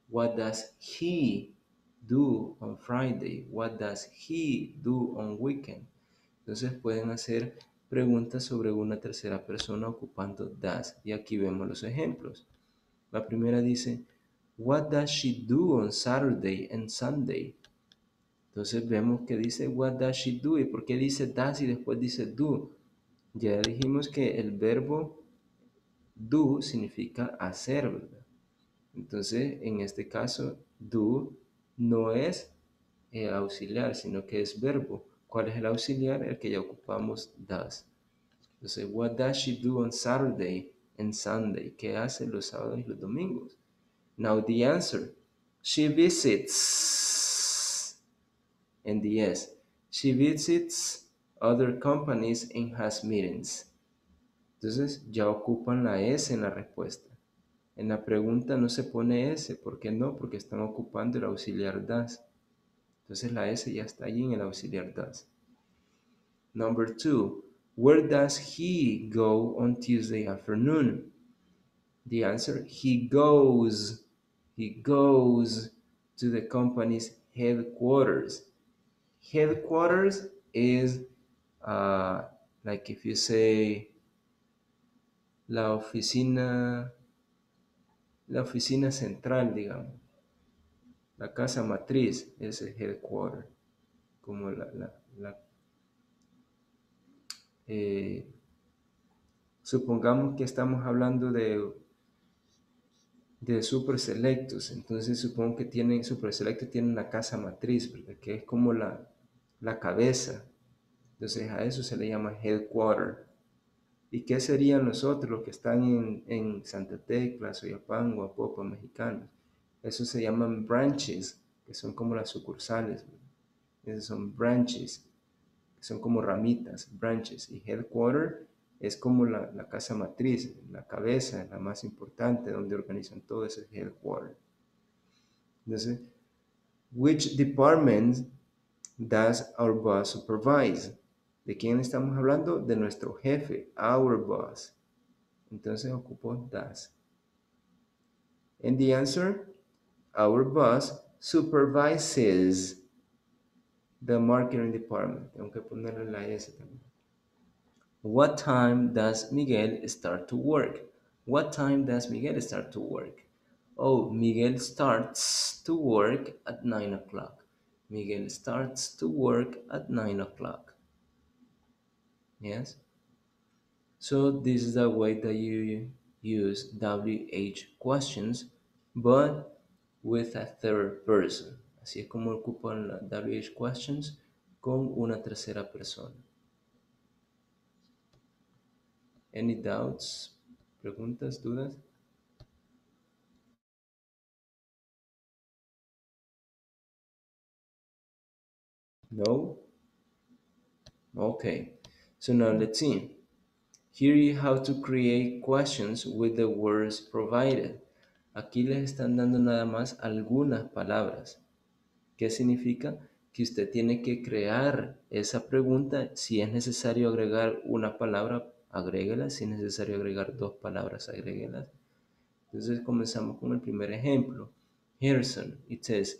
What does he do on Friday? What does he do on weekend? Entonces pueden hacer preguntas sobre una tercera persona ocupando does. Y aquí vemos los ejemplos. La primera dice, What does she do on Saturday and Sunday? Entonces vemos que dice What does she do? ¿Y por qué dice does y después dice do? Ya dijimos que el verbo do significa hacer, ¿verdad? Entonces, en este caso, do no es eh, auxiliar, sino que es verbo. ¿Cuál es el auxiliar? El que ya ocupamos does. Entonces, what does she do on Saturday and Sunday? ¿Qué hace los sábados y los domingos? Now the answer, she visits. And the yes, she visits other companies and has meetings. Entonces ya ocupan la S en la respuesta. En la pregunta no se pone S. ¿Por qué no? Porque están ocupando el auxiliar does. Entonces la S ya está allí en el auxiliar does. Number two, where does he go on Tuesday afternoon? The answer, he goes, he goes to the company's headquarters. Headquarters is uh, like if you say la oficina, la oficina central, digamos. La casa matriz es el headquarter, eh, supongamos que estamos hablando de de super selectos, entonces supongo que tienen super selectos tienen la casa matriz, ¿verdad? que es como la, la cabeza. Entonces a eso se le llama headquarter. ¿Y qué serían nosotros los que están en, en Santa Tecla, Soyapango, Guapopa, Mexicanos? Eso se llaman branches, que son como las sucursales. Esos son branches, que son como ramitas, branches. Y headquarter es como la, la, casa matriz, la cabeza, la más importante, donde organizan todo ese headquarter. Entonces, which department does our boss supervise? ¿De quién estamos hablando? De nuestro jefe, our boss. Entonces ocupo does. And the answer, our boss supervises the marketing department. Tengo que ponerle la S también. What time does Miguel start to work? What time does Miguel start to work? Oh, Miguel starts to work at 9 o'clock. Miguel starts to work at 9 o'clock. Yes? So this is the way that you use WH questions, but with a third person. Así es como ocupan la WH questions con una tercera persona. Any doubts? ¿Preguntas? ¿Dudas? No? Okay. So now let's see. Here you have to create questions with the words provided. Aquí les están dando nada más algunas palabras. ¿Qué significa? Que usted tiene que crear esa pregunta. Si es necesario agregar una palabra, agréguelas. Si es necesario agregar dos palabras, agréguelas. Entonces comenzamos con el primer ejemplo. Harrison, it says,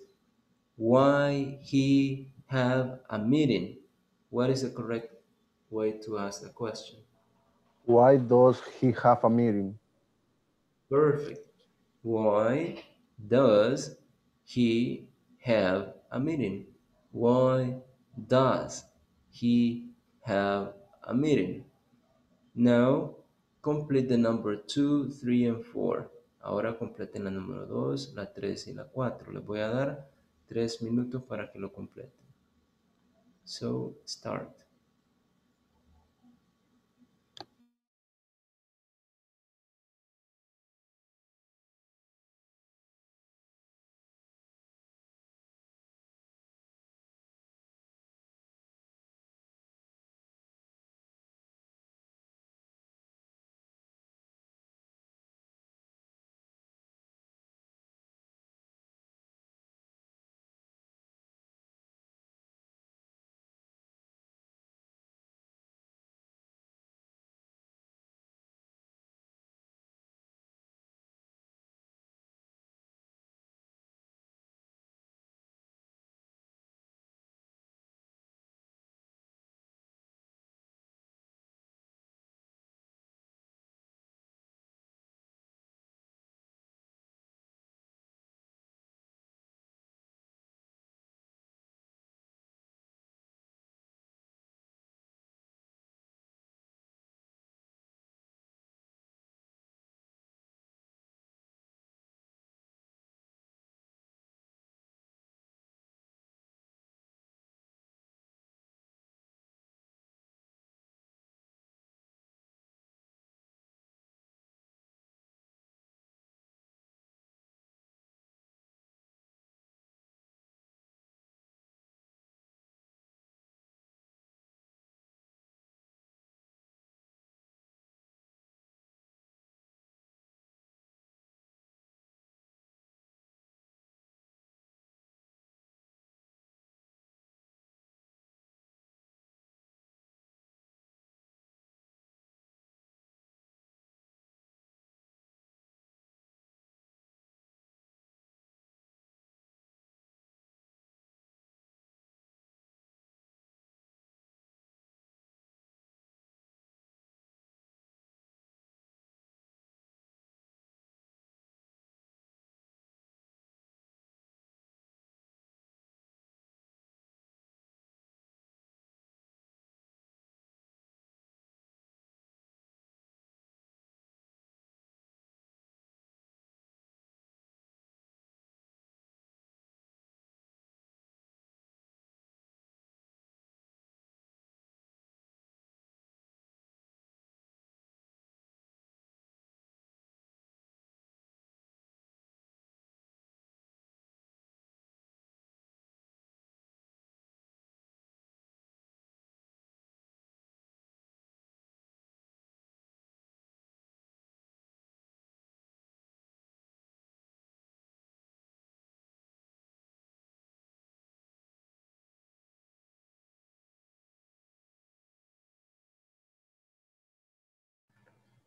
why he have a meeting? What is the correct way to ask the question? Why does he have a meeting? Perfect. Why does he have a meeting? Why does he have a meeting? Now, complete the number 2, 3, and 4. Ahora completen la número 2, la 3 y la 4. Les voy a dar 3 minutos para que lo completen. So, start.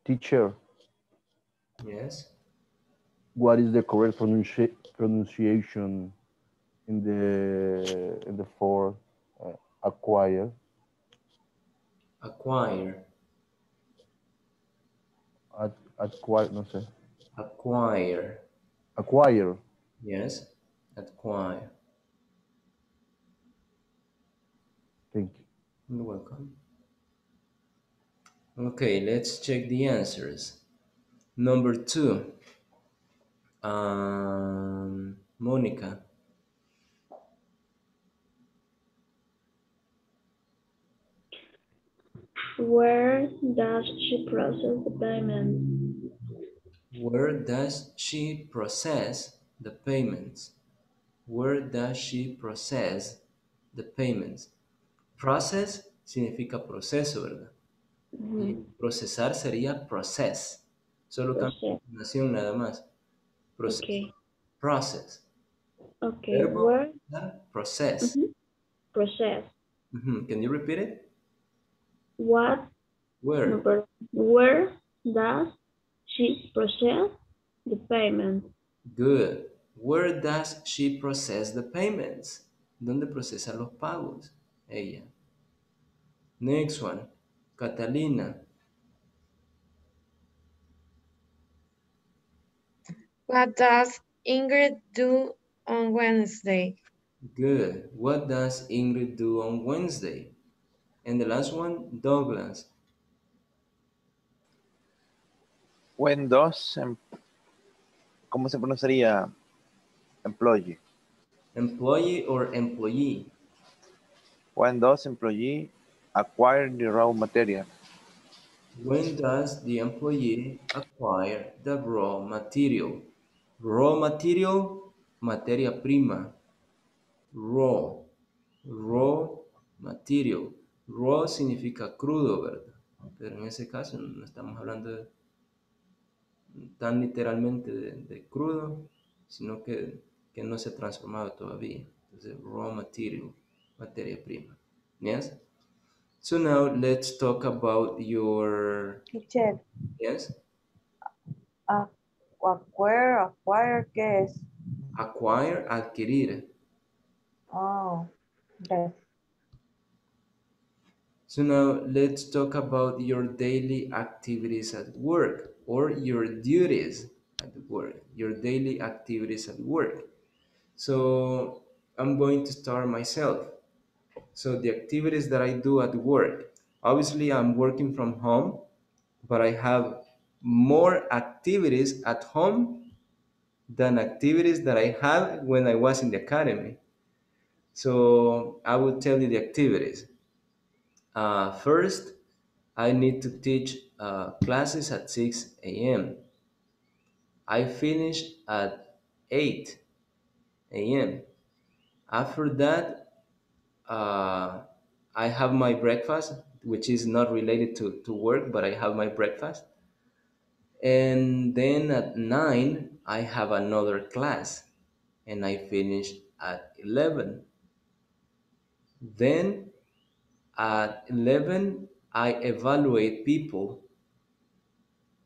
Teacher, Yes. what is the correct pronunci- pronunciation in the in the fourth uh, acquire? Acquire. Ad, acquire, no sé. Acquire. Acquire. Yes. Acquire. Thank you. You're welcome. Okay, let's check the answers. Number two. Um, Monica. Where does she process the payment? Where does she process the payments? Where does she process the payments? Process significa proceso, ¿verdad? Procesar sería process. Solo cambia la Process. entonación nada más. Proceso. Okay. Process. Okay. Verbo Where process. Process? Can you repeat it? What Where? number? Where does she process the payment? Good. Where does she process the payments? ¿Dónde procesa los pagos? Ella. Next one. Catalina. What does Ingrid do on Wednesday? Good. What does Ingrid do on Wednesday? And the last one, Douglas. When does, em- ¿cómo se pronunciaría? Employee. Employee or employee? When does employee acquire the raw material? When does the employee acquire the raw material? Raw material, materia prima. Raw. Raw material. Raw significa crudo, ¿verdad? Pero en ese caso no estamos hablando tan literalmente de, de crudo, sino que, que no se ha transformado todavía. Entonces, raw material, materia prima. Yes? So now let's talk about your Teacher, yes, a- acquire, acquire, ¿qué es? acquire, adquirir. Oh, yes. So now let's talk about your daily activities at work or your duties at work, your daily activities at work. So I'm going to start myself. So the activities that I do at work, obviously I'm working from home, but I have more activities at home than activities that I had when I was in the academy. So I will tell you the activities. Uh, first, I need to teach uh, classes at 6 a.m. I finish at 8 a.m. After that, uh, I have my breakfast, which is not related to, to work, but I have my breakfast. And then at 9, I have another class, and I finish at 11. Then at 11, I evaluate people.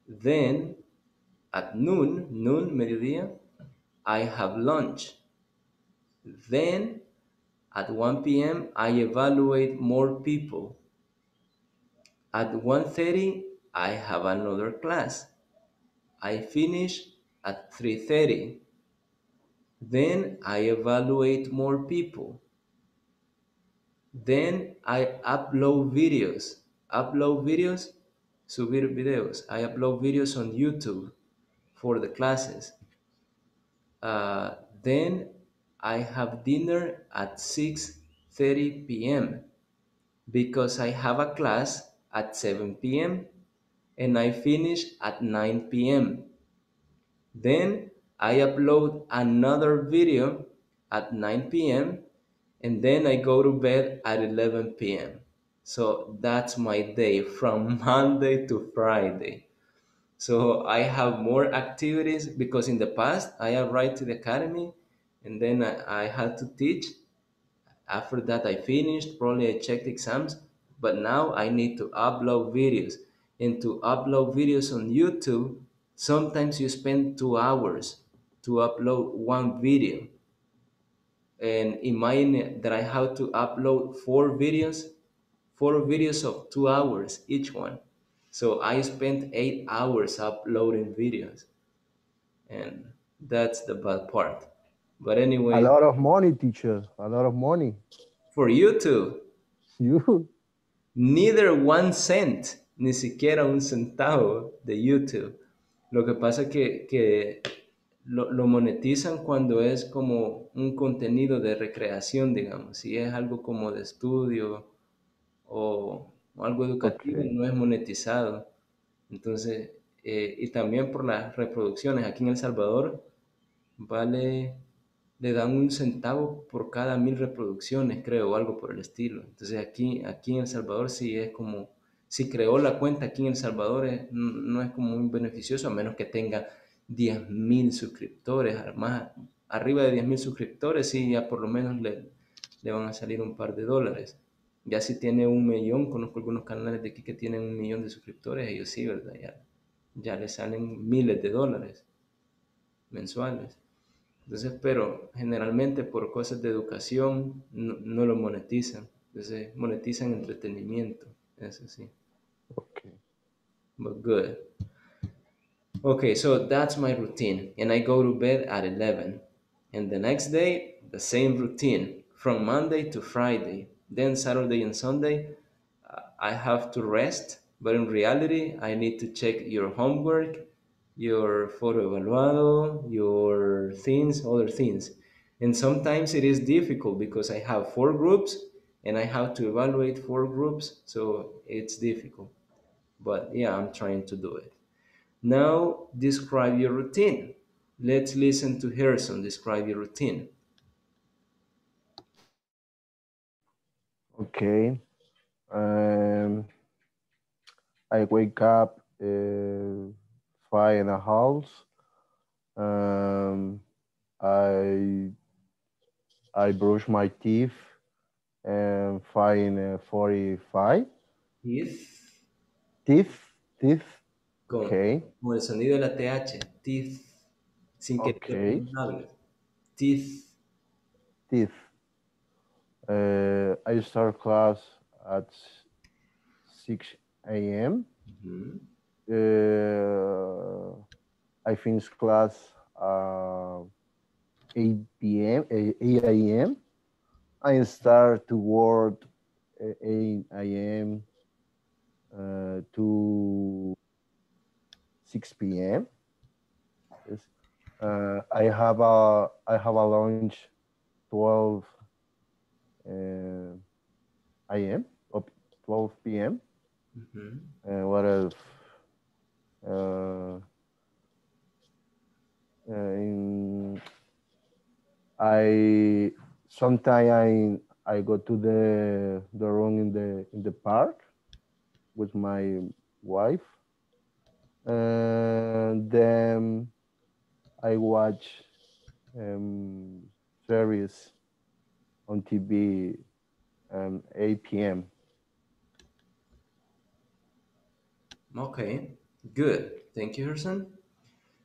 Then at noon, noon, mediodía, I have lunch. Then at 1 p.m., I evaluate more people. At 1.30, I have another class. I finish at 3.30. Then I evaluate more people. Then I upload videos. Upload videos, subir videos. I upload videos on YouTube for the classes. Uh, then I have dinner at 6:30 p.m. because I have a class at 7 p.m. and I finish at 9 p.m. Then I upload another video at 9 p.m. and then I go to bed at 11 p.m. So that's my day from Monday to Friday. So I have more activities because in the past I arrived to the academy and then I, I had to teach. After that I finished, probably I checked exams, but now I need to upload videos. and to upload videos on YouTube, sometimes you spend two hours to upload one video. And imagine that I have to upload four videos, four videos of two hours each one. So I spent eight hours uploading videos. And that's the bad part. But anyway, A lot of money, teacher. A lot of money. for YouTube, You. neither one cent, ni siquiera un centavo de YouTube. Lo que pasa es que, que lo, lo monetizan cuando es como un contenido de recreación, digamos. Si es algo como de estudio o, o algo educativo, no es monetizado. Entonces, eh, y también por las reproducciones. Aquí en El Salvador vale, le dan un centavo por cada mil reproducciones, creo, o algo por el estilo. Entonces aquí, aquí en El Salvador sí es como, si creó la cuenta aquí en El Salvador es- no es como muy beneficioso a menos que tenga 10 mil suscriptores, arriba de 10 mil suscriptores, sí, ya por lo menos le, le van a salir un par de dólares. Ya si tiene un millón, conozco algunos canales de aquí que tienen un millón de suscriptores, ellos sí, ¿verdad? Ya, ya le salen miles de dólares mensuales. Entonces, pero generalmente por cosas de educación no, no lo monetizan. Entonces, monetizan entretenimiento, eso sí. Okay. But good. Okay, so that's my routine. And I go to bed at 11. And the next day, the same routine from Monday to Friday. Then Saturday and Sunday, I have to rest. But in reality, I need to check your homework, your photo evaluado, your things, other things. And sometimes it is difficult because I have four groups and I have to evaluate four groups. So it's difficult. But yeah, I'm trying to do it. Now describe your routine. Let's listen to Harrison describe your routine. Okay. Um, I wake up uh, five and a half. Um, I I brush my teeth and five and uh, forty-five. Teeth. Teeth, teeth. Con, Okay. con el sonido de la TH. Teeth. Sin que Okay. Teeth. Teeth. Uh, I start class at six a.m. Mhm. Uh, I finish class uh, 8 p.m. eh, 8 a.m. I start to work 8 a.m. Uh, to 6 p.m. Yes. Uh, I have a I have a lunch 12 uh, a.m. up 12 p.m. Mhm. Uh, what else? Uh, uh, in, I sometimes I I go to the the room in the in the park with my wife, and then I watch um, series on TV um, 8 p.m. Okay, good. Thank you, Harrison.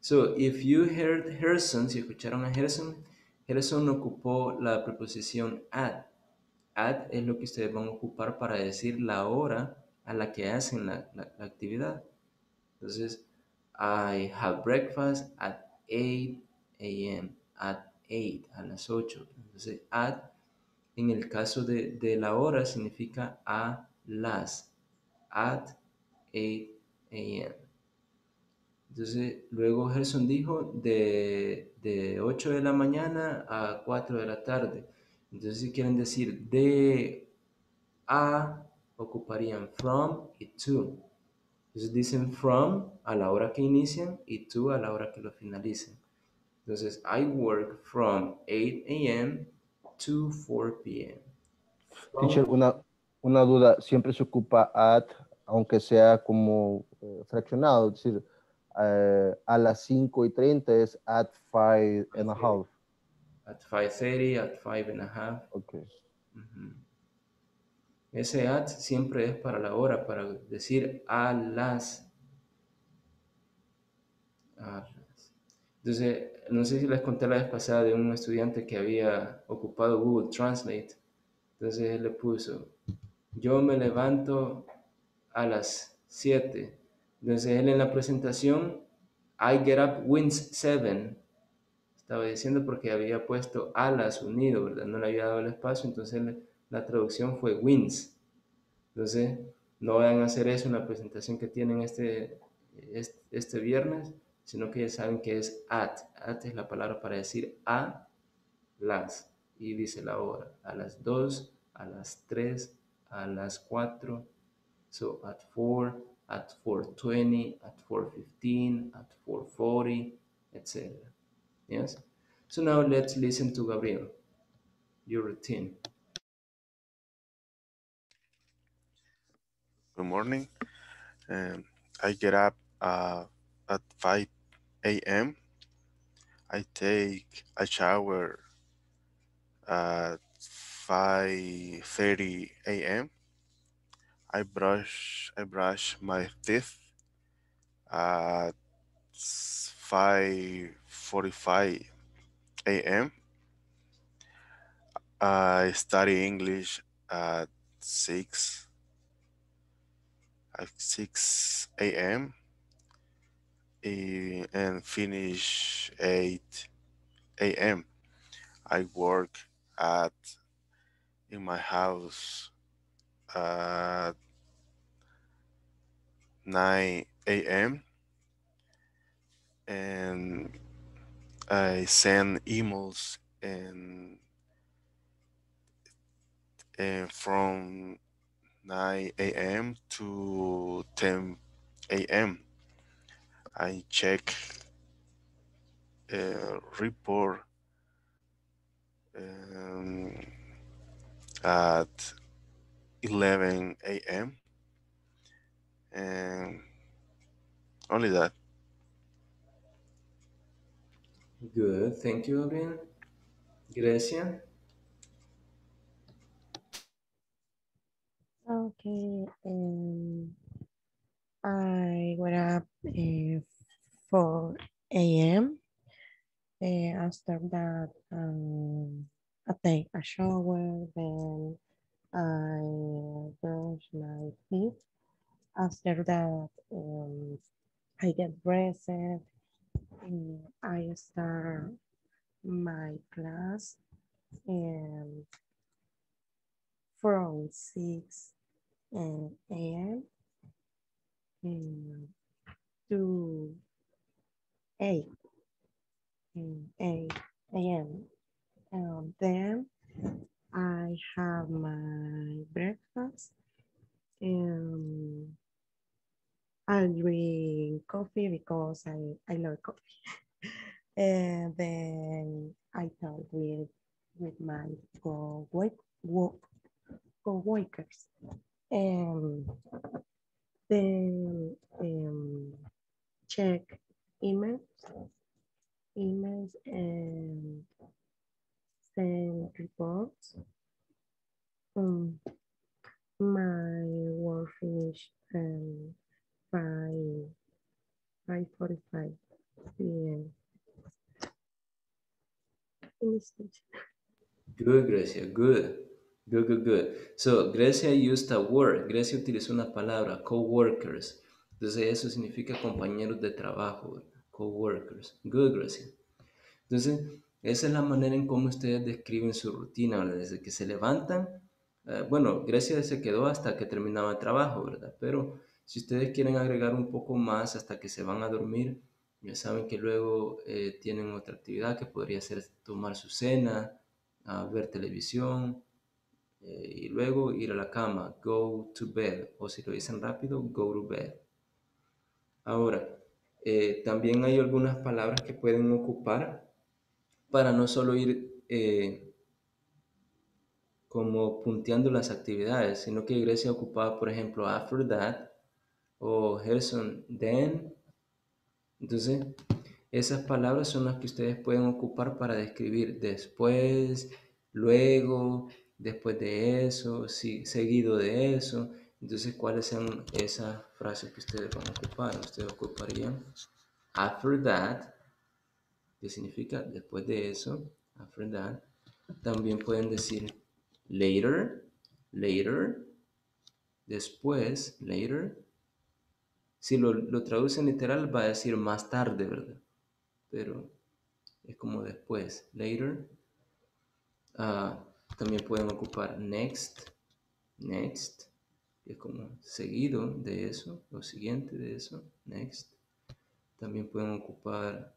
So, if you heard Harrison, si escucharon a Harrison, Harrison ocupó la preposición at. At es lo que ustedes van a ocupar para decir la hora a la que hacen la, la- actividad. Entonces, I have breakfast at 8 a.m. At 8, a las 8. Entonces, at, en el caso de, de la hora, significa a las. At 8 a.m. Entonces, luego Gerson dijo de, de 8 de la mañana a 4 de la tarde. Entonces, si quieren decir de a, ocuparían from y to. Entonces, dicen from a la hora que inician y to a la hora que lo finalicen. Entonces, I work from 8 a.m. to 4 p.m. Teacher, una, una duda, siempre se ocupa at, aunque sea como eh, fraccionado, es decir, eh, a las 5 y 30 es at 5 and a half. At 5.30, at 5 and a half. Okay. Ujú. Ese at siempre es para la hora, para decir a las. A las. Entonces, no sé si les conté la vez pasada de un estudiante que había ocupado Google Translate. Entonces él le puso, yo me levanto a las 7. Entonces él en la presentación, I get up wins 7. Estaba diciendo porque había puesto a las unido, ¿verdad? No le había dado el espacio, entonces la traducción fue wins. Entonces, no vayan a hacer eso en la presentación que tienen este, este, este viernes, sino que ya saben que es at. At es la palabra para decir a las. Y dice la hora. A las 2, a las 3, a las 4. So at 4, at 4.20, at 4.15, at 4.40, etc. Yes? So now let's listen to Gabriel. Your routine. Good morning. Um, I get up uh, at 5 a.m. I take a shower at 5:30 a.m. I brush I brush my teeth at 5:45 a.m. I study English at 6 at 6 a.m. and finish 8 a.m. I work at in my house at 9 a.m. and I send emails and and from 9 a.m. to 10 a.m. I check uh, report um, at 11 a.m. and only that. Good. Thank you, Gabriel. Grecia. Okay. Um, I went up uh, 4 a.m. Uh, after that, um, I take a shower, then I brush my teeth. After that, um, I get dressed. I start my class and from 6 uh, a.m. um, to 8 um, 8 a.m. And then I have my breakfast and I drink coffee because I, I love coffee. and then I talk with with my co work co-workers. And then um, check emails, emails and reports. Um, my work finish um, by 5.45 p.m. Good, Grecia. Good. Good, good, good. So, Grecia used a word. Grecia utilizó una palabra, coworkers. Entonces, eso significa compañeros de trabajo, coworkers. Good, Grecia. Entonces, esa es la manera en cómo ustedes describen su rutina. Desde que se levantan. eh, bueno, Grecia se quedó hasta que terminaba el trabajo, ¿verdad? Pero si ustedes quieren agregar un poco más hasta que se van a dormir, ya saben que luego eh, tienen otra actividad que podría ser tomar su cena, a ver televisión eh, y luego ir a la cama, go to bed, o si lo dicen rápido, go to bed. Ahora, también hay algunas palabras que pueden ocupar para no solo ir eh, como punteando las actividades, sino que Grecia ocupaba, por ejemplo, after that o Gerson then. Entonces, esas palabras son las que ustedes pueden ocupar para describir después, luego, después de eso, si, seguido de eso. Entonces, ¿cuáles son esas frases que ustedes van a ocupar? Ustedes ocuparían after that, que significa después de eso, after. También pueden decir later, later, después, later. Si lo, lo traducen literal va a decir más tarde, ¿verdad? Pero es como después, later. Ah, también pueden ocupar next, next, que es como seguido de eso, lo siguiente de eso, next. También pueden ocupar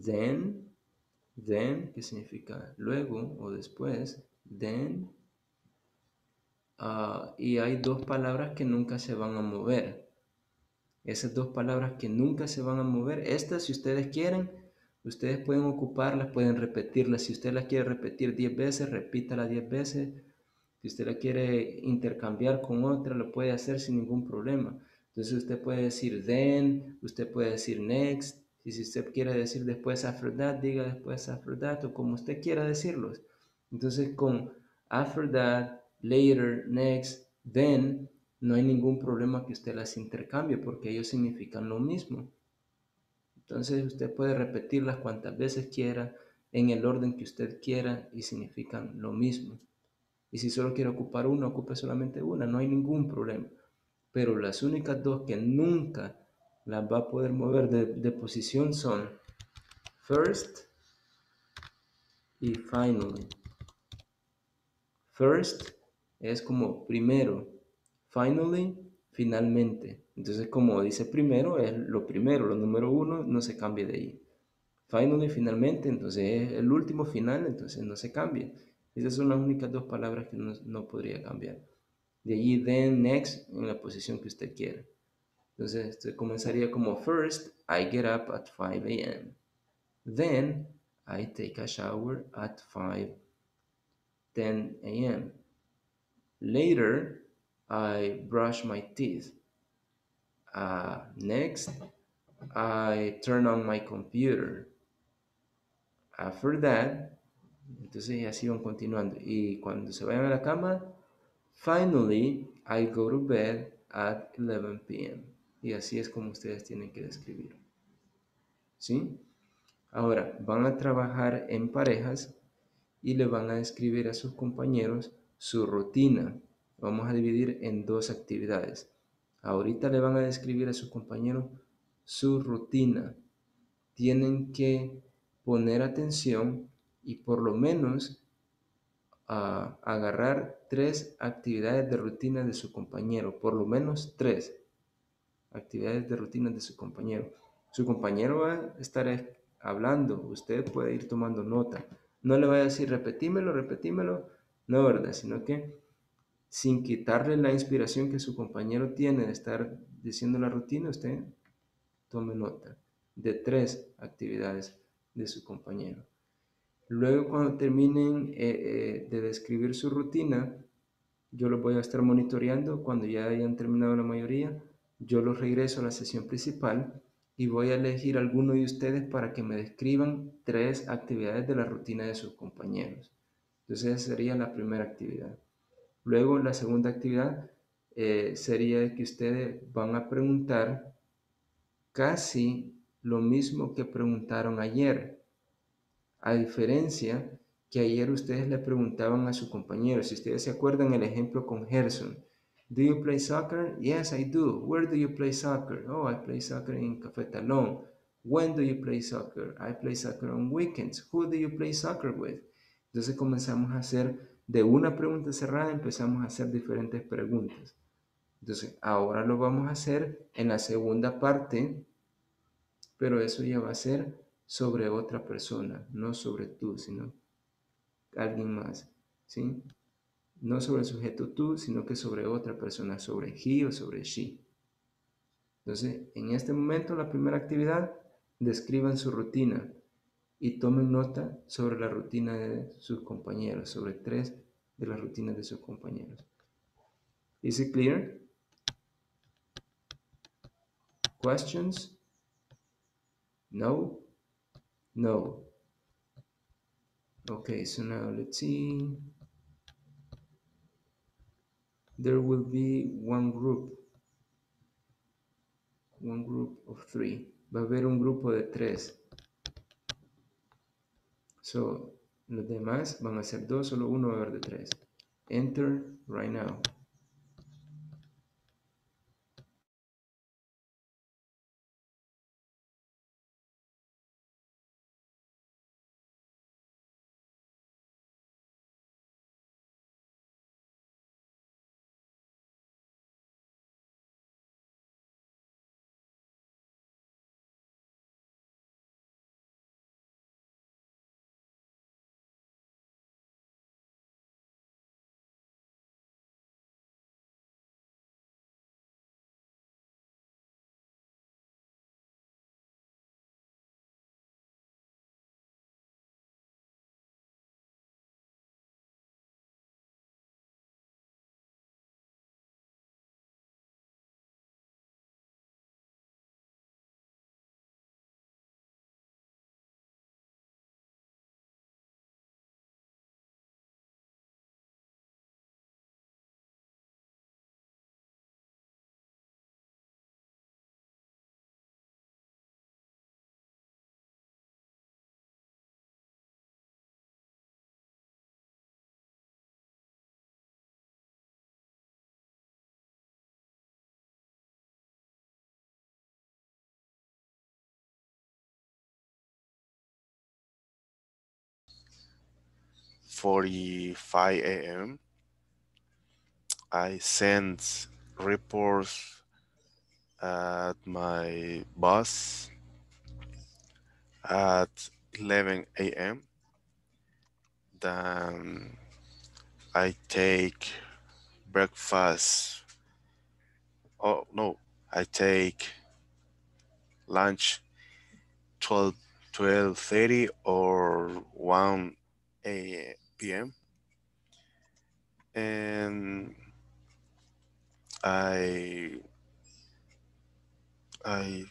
then, then, que significa luego o después, then. Ah, y hay dos palabras que nunca se van a mover. Esas dos palabras que nunca se van a mover, estas si ustedes quieren, ustedes pueden ocuparlas, pueden repetirlas. Si usted las quiere repetir 10 veces, repítala 10 veces. Si usted la quiere intercambiar con otra, lo puede hacer sin ningún problema. Entonces usted puede decir then, usted puede decir next. Y si usted quiere decir después that, diga después that o como usted quiera decirlos. Entonces con after that, later, next, then, no hay ningún problema que usted las intercambie porque ellos significan lo mismo. Entonces usted puede repetirlas cuantas veces quiera, en el orden que usted quiera y significan lo mismo. Y si solo quiere ocupar una, ocupe solamente una, no hay ningún problema. Pero las únicas dos que nunca las va a poder mover de, de posición son first y finally. First es como primero, finally, finalmente. Entonces, como dice primero, es lo primero, lo número uno, no se cambia de ahí. Finally, finalmente, entonces es el último final, entonces no se cambia. Esas son las únicas dos palabras que no, no podría cambiar. De allí, then, next, en la posición que usted quiera. Entonces, esto comenzaría como first, I get up at 5 a.m. Then, I take a shower at 5, 10 a.m. Later, I brush my teeth. Uh, next, I turn on my computer. After that, entonces así van continuando. Y cuando se vayan a la cama, finally, I go to bed at 11 p.m. Y así es como ustedes tienen que describir. ¿Sí? Ahora, van a trabajar en parejas y le van a describir a sus compañeros su rutina. Vamos a dividir en dos actividades. Ahorita le van a describir a sus compañeros su rutina. Tienen que poner atención y por lo menos a agarrar tres actividades de rutina de su compañero, por lo menos tres actividades de rutina de su compañero. Su compañero va a estar hablando, usted puede ir tomando nota. No le va a decir repetímelo, repetímelo, no, ¿verdad? Sino que sin quitarle la inspiración que su compañero tiene de estar diciendo la rutina, usted tome nota de tres actividades de su compañero. Luego, cuando terminen eh, eh, de describir su rutina, yo los voy a estar monitoreando. Cuando ya hayan terminado la mayoría, yo los regreso a la sesión principal y voy a elegir alguno de ustedes para que me describan tres actividades de la rutina de sus compañeros. Entonces, esa sería la primera actividad. Luego, la segunda actividad eh, sería que ustedes van a preguntar casi lo mismo que preguntaron ayer. A diferencia que ayer ustedes le preguntaban a su compañero, si ustedes se acuerdan el ejemplo con Gerson, Do you play soccer? Yes, I do. Where do you play soccer? Oh, I play soccer in Café Talón. When do you play soccer? I play soccer on weekends. Who do you play soccer with? Entonces comenzamos a hacer de una pregunta cerrada, empezamos a hacer diferentes preguntas. Entonces, ahora lo vamos a hacer en la segunda parte, pero eso ya va a ser sobre otra persona, no sobre tú, sino alguien más, ¿sí? No sobre el sujeto tú, sino que sobre otra persona, sobre he o sobre she. Entonces, en este momento, la primera actividad, describan su rutina y tomen nota sobre la rutina de sus compañeros, sobre tres de las rutinas de sus compañeros. Is it clear? Questions? No? No. Okay, so now let's see. There will be one group. One group of three. Va a haber un grupo de tres. So, los demás van a ser dos, solo uno va a haber de tres. Enter right now. Forty-five a.m. I sent reports at my boss at 11 a.m. Then I take breakfast. Oh, no, I take lunch 12, 12.30 or 1 a, p.m. And I, I,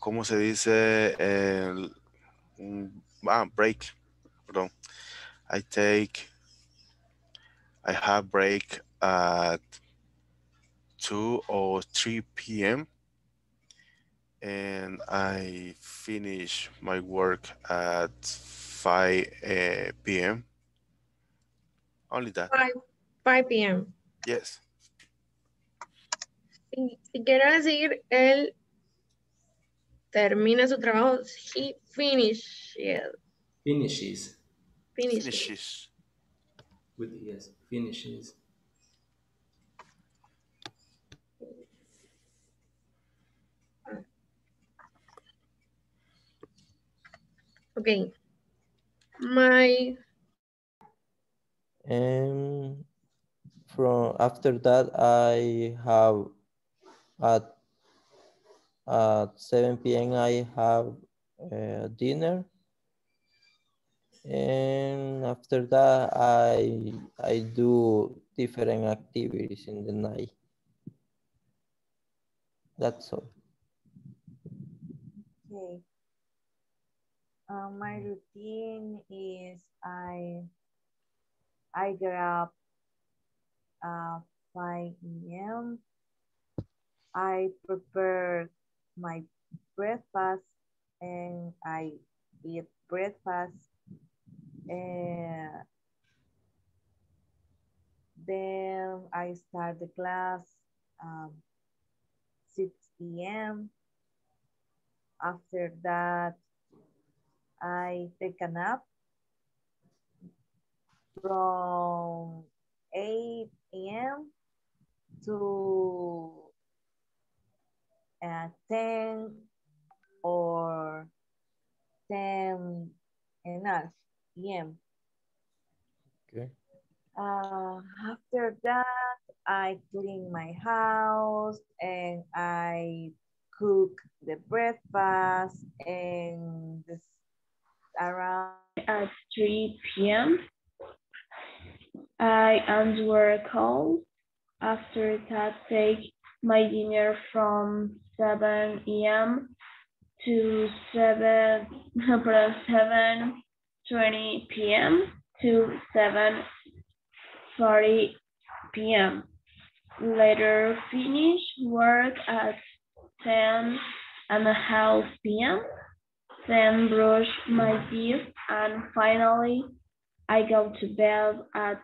¿cómo se dice? El, ah, break, perdón. I take, I have break at 2 or 3 p.m. And I finish my work at 5 uh, p.m. Only that. 5, 5 p.m. Yes. Y, y decir, él termina su trabajo, he finishes. yeah, Finishes. Finishes. With yes, finishes. Okay. My, And from after that, I have at at 7 p.m. I have uh, dinner. And after that, I I do different activities in the night. That's all. Okay. Uh, my routine is I I get up uh, 5 a.m. I prepare my breakfast and I eat breakfast and then I start the class um, 6 p.m. After that, I take a nap from 8 a.m. to uh, 10 or 10 and a half p.m. Okay. Uh, after that, I clean my house and I cook the breakfast and this around At 3 p.m., I answer calls. After that, take my dinner from 7 a.m. to 7, from 7 20 p.m. to 7 40 p.m. Later finish work at 10 and a half p.m. Then brush my teeth and finally I go to bed at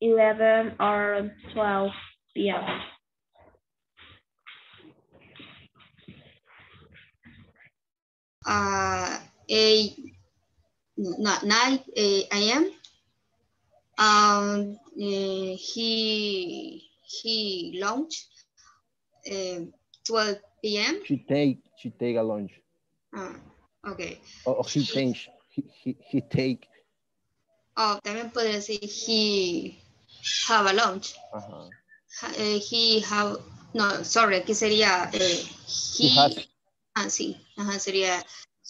11 or 12 p.m. uh, 8, not 9 eh, a.m. Um, eh, he he launched eh, 12 p.m. She take she take a lunch. Ah, okay. Or, or he takes he, he, he take. Oh, también podría decir he have a lunch. Eh, he have, no, sorry, aquí sería eh, He has. Ah, sí, ajá, sería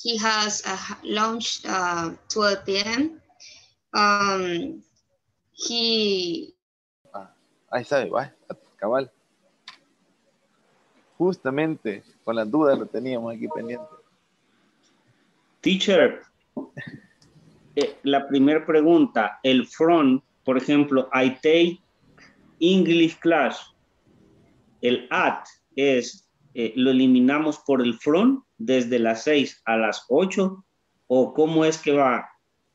he has a lunch uh, 12 p.m. Um, he Ahí está, va, cabal. Justamente con las dudas lo teníamos aquí pendiente. Teacher, eh, la primera pregunta, el from, por ejemplo, I take English class. El at es, eh, lo eliminamos por el from desde las 6 a las 8 o cómo es que va.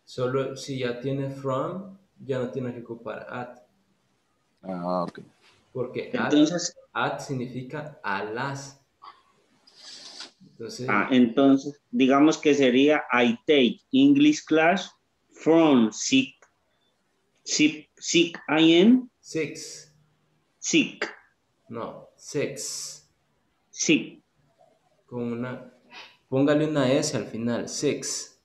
Solo si ya tiene from, ya no tienes que ocupar at. Ah, ok. Porque Entonces- at, at significa a las. Entonces, Ah, entonces, digamos que sería I take English class from sick, sick, sick IN, six. sick, No, six. sick. Con una. Póngale una S al final. Six.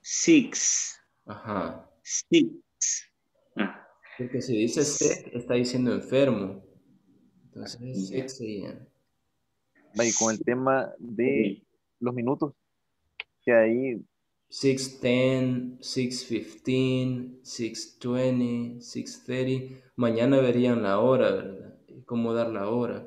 Six. Ajá. Six. Ah, Porque si dice sick, está diciendo enfermo. Entonces, six a.m. Y con el tema de los minutos, que ahí 610, 615, 620, 630. Mañana verían la hora, ¿verdad? Cómo dar la hora.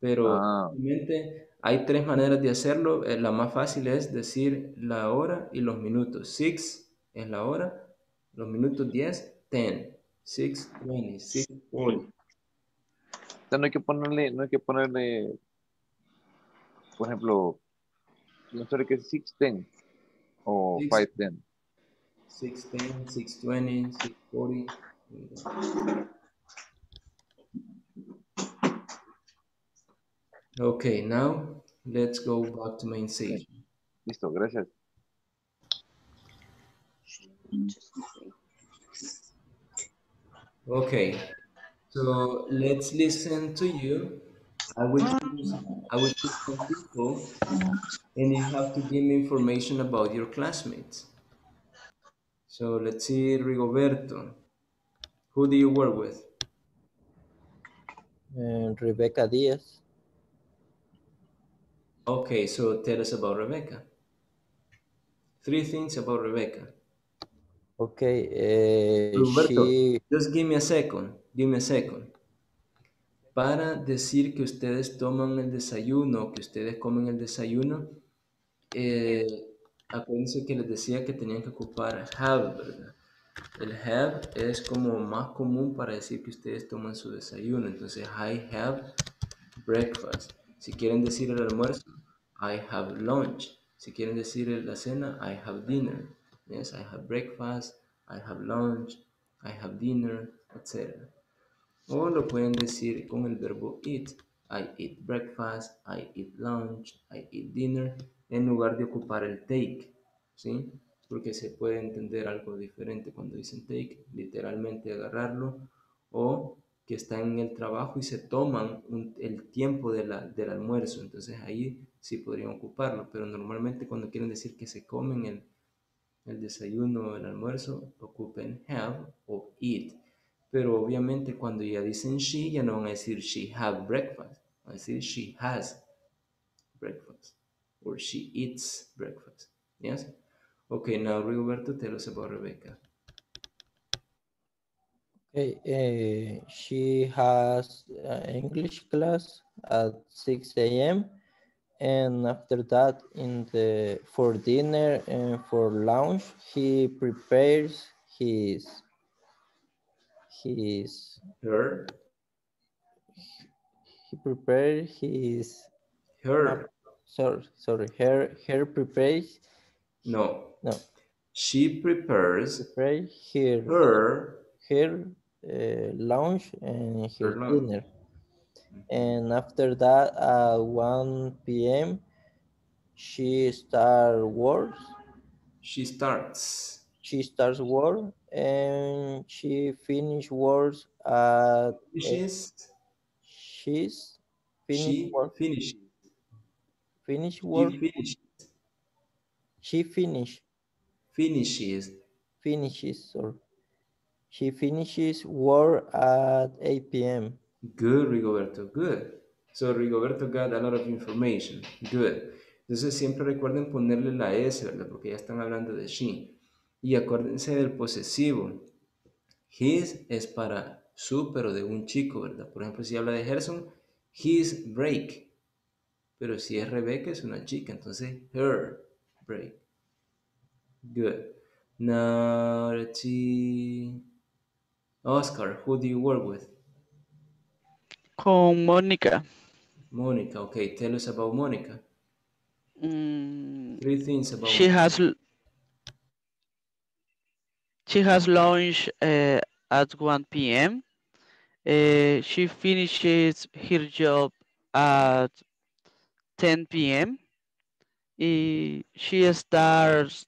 Pero Ah. realmente hay tres maneras de hacerlo. Eh, La más fácil es decir la hora y los minutos. 6 es la hora, los minutos 10, 10. 620, 640. O sea, no hay que ponerle, no hay que ponerle, por ejemplo, no sé qué es 610 o Six. 510. 610, 620, 640. Okay, now let's go back to main station. Listo, gracias. Okay, so let's listen to you. I will choose, I will choose some people, and you have to give me information about your classmates. So let's see, Rigoberto. Who do you work with? And Rebecca Diaz. Okay, so tell us about Rebecca. Three things about Rebecca. Okay, uh, Roberto, she just give me a second, give me a second. Para decir que ustedes toman el desayuno, que ustedes comen el desayuno, eh, acuérdense que les decía que tenían que ocupar have, ¿verdad? El have es como más común para decir que ustedes toman su desayuno. Entonces, I have breakfast. Si quieren decir el almuerzo, I have lunch. Si quieren decir la cena, I have dinner. Yes, I have breakfast, I have lunch, I have dinner, etc. O lo pueden decir con el verbo eat. I eat breakfast, I eat lunch, I eat dinner, en lugar de ocupar el take. ¿Sí? Porque se puede entender algo diferente cuando dicen take, literalmente agarrarlo, o que están en el trabajo y se toman el tiempo de la- del almuerzo. Entonces ahí sí podrían ocuparlo, pero normalmente cuando quieren decir que se comen el, el desayuno o el almuerzo, ocupen have o eat. Pero obviamente cuando ya dicen she, ya no van a decir she have breakfast, van a decir she has breakfast or she eats breakfast. Yes? Okay, now Rigoberto, tell us about Rebecca. okay, uh, she has uh, English class at 6 a.m. and after that in the for dinner and for lunch he prepares his his Her. he prepares his Her. sorry sorry her her prepares No. no. She prepares prepare her her her uh, lunch and her Her dinner. And after that at 1 p.m she start work. She starts. She starts work and she finish work at finishes she's finish she work finishes finish she work she finish finishes finishes sorry she finishes work at 8 p.m Good, Rigoberto, good. So Rigoberto got a lot of information. Good. Entonces siempre recuerden ponerle la S, ¿verdad? Porque ya están hablando de she. Y acuérdense del posesivo. His es para su, pero de un chico, ¿verdad? Por ejemplo, si habla de Gerson, his break. Pero si es Rebecca, es una chica, entonces her break. Good. Now, let's see. Oscar, who do you work with? Con Mónica. Monica, okay, tell us about Monica. Mm, Three things about she has she has lunch uh, at 1 p.m. Uh, she finishes her job at 10 p.m. She starts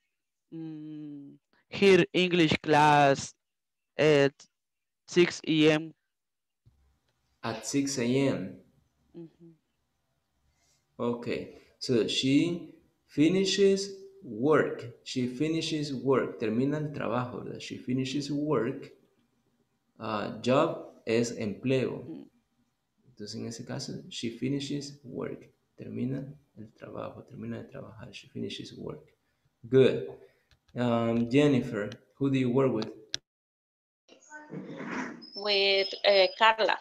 mm, her English class at 6 a.m. at 6 a.m. Okay, so she finishes work. She finishes work. Termina el trabajo, ¿verdad? She finishes work. Uh, job es empleo. Entonces, en ese caso, she finishes work. Termina el trabajo. Termina de trabajar. She finishes work. Good. Um, Jennifer, who do you work with? with uh, Carla.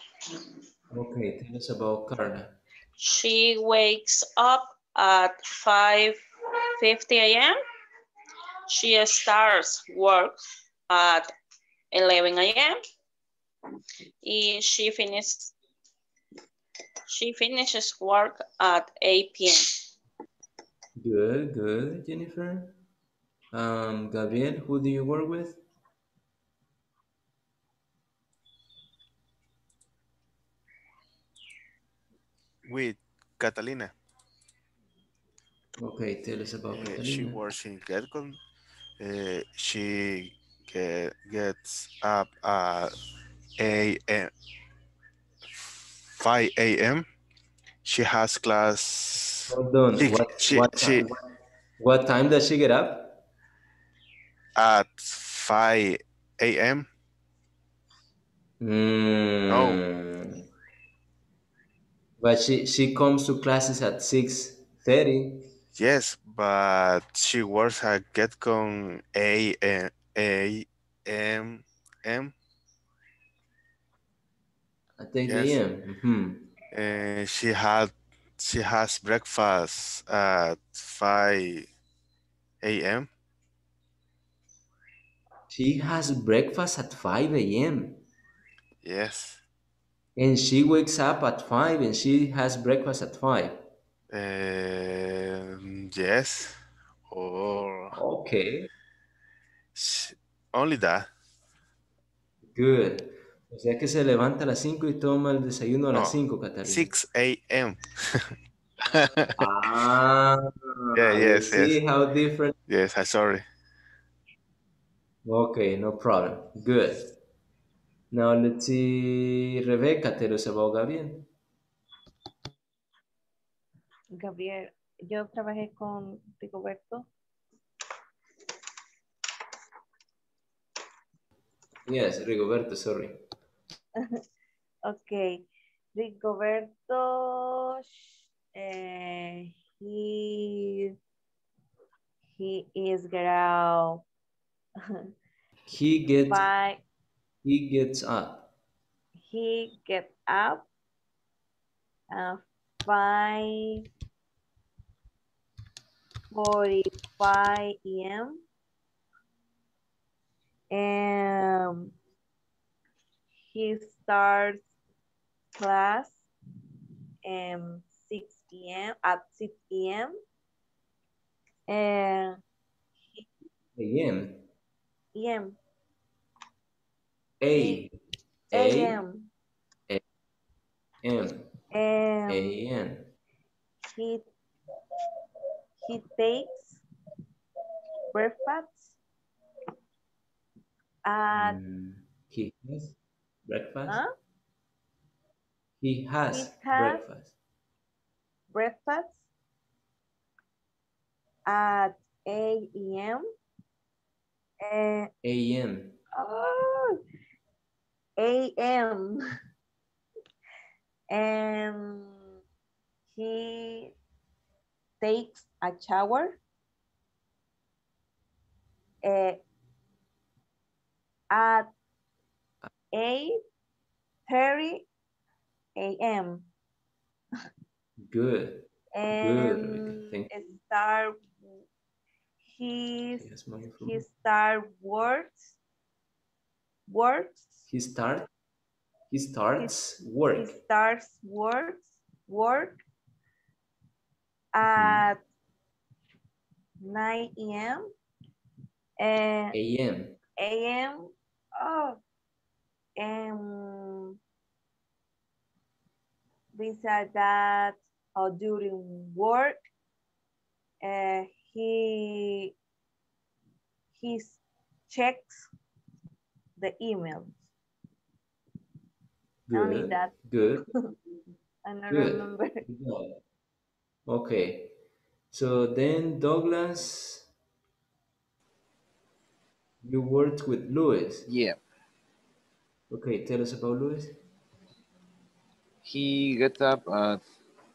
Okay, tell us about Carla. She wakes up at 5.50 a.m. She starts work at 11 a.m. Y She finishes she finishes work at 8 p.m. Good, good, Jennifer. Um, Gabriel, who do you work with? With Catalina. Okay, tell us about Uh, she works in Getcom. Uh, she get, gets up at 8 a, 5 a.m. She has class. Hold on. She, What, she, what, she, time, what time does she get up? at 5 a.m. Mm. But she, she comes to classes at 6.30. Yes, but she works at GetCon A A A M M. think 8 Yes. a.m. Mhm. And she had she has breakfast at 5 a.m. She has breakfast at 5 a.m. Yes. And she wakes up at 5 and she has breakfast at 5. Um, yes. Or Okay, only that. good. O sea que se levanta a las 5 y toma el desayuno a No, las 5, Catalina. 6 a.m. Ah, Yeah, yes, see yes. how different. Yes, I'm sorry. Okay, no problem. Good. Now let's see, Rebecca, tell us about Gabriel. Gabriel, yo trabajé con Rigoberto. Yes, Rigoberto, sorry. okay. Rigoberto, eh, he, he is out He gets five, he gets up. he get up uh, five 8.45 a.m. And he starts class um, 6 p.m. at 6 p.m. And AM. a.m. A. A. a.m. M. He he takes breakfast at Mm, He has breakfast. huh? He has He has breakfast. breakfast at 8 a.m. A.M. oh, a.m. and he takes a shower eh, at 8.30 a.m. Good. Good, and Thank start he you. Yes, he start works works He start. He starts he work. starts works work at 9 a.m. and A.M. a.m. Oh, and besides that, or during work, uh, he he checks the emails. Only Good. that. Good. I don't Good. remember. Good. Okay. So then, Douglas, you worked with Luis. Yeah. Okay, tell us about Luis. He gets up at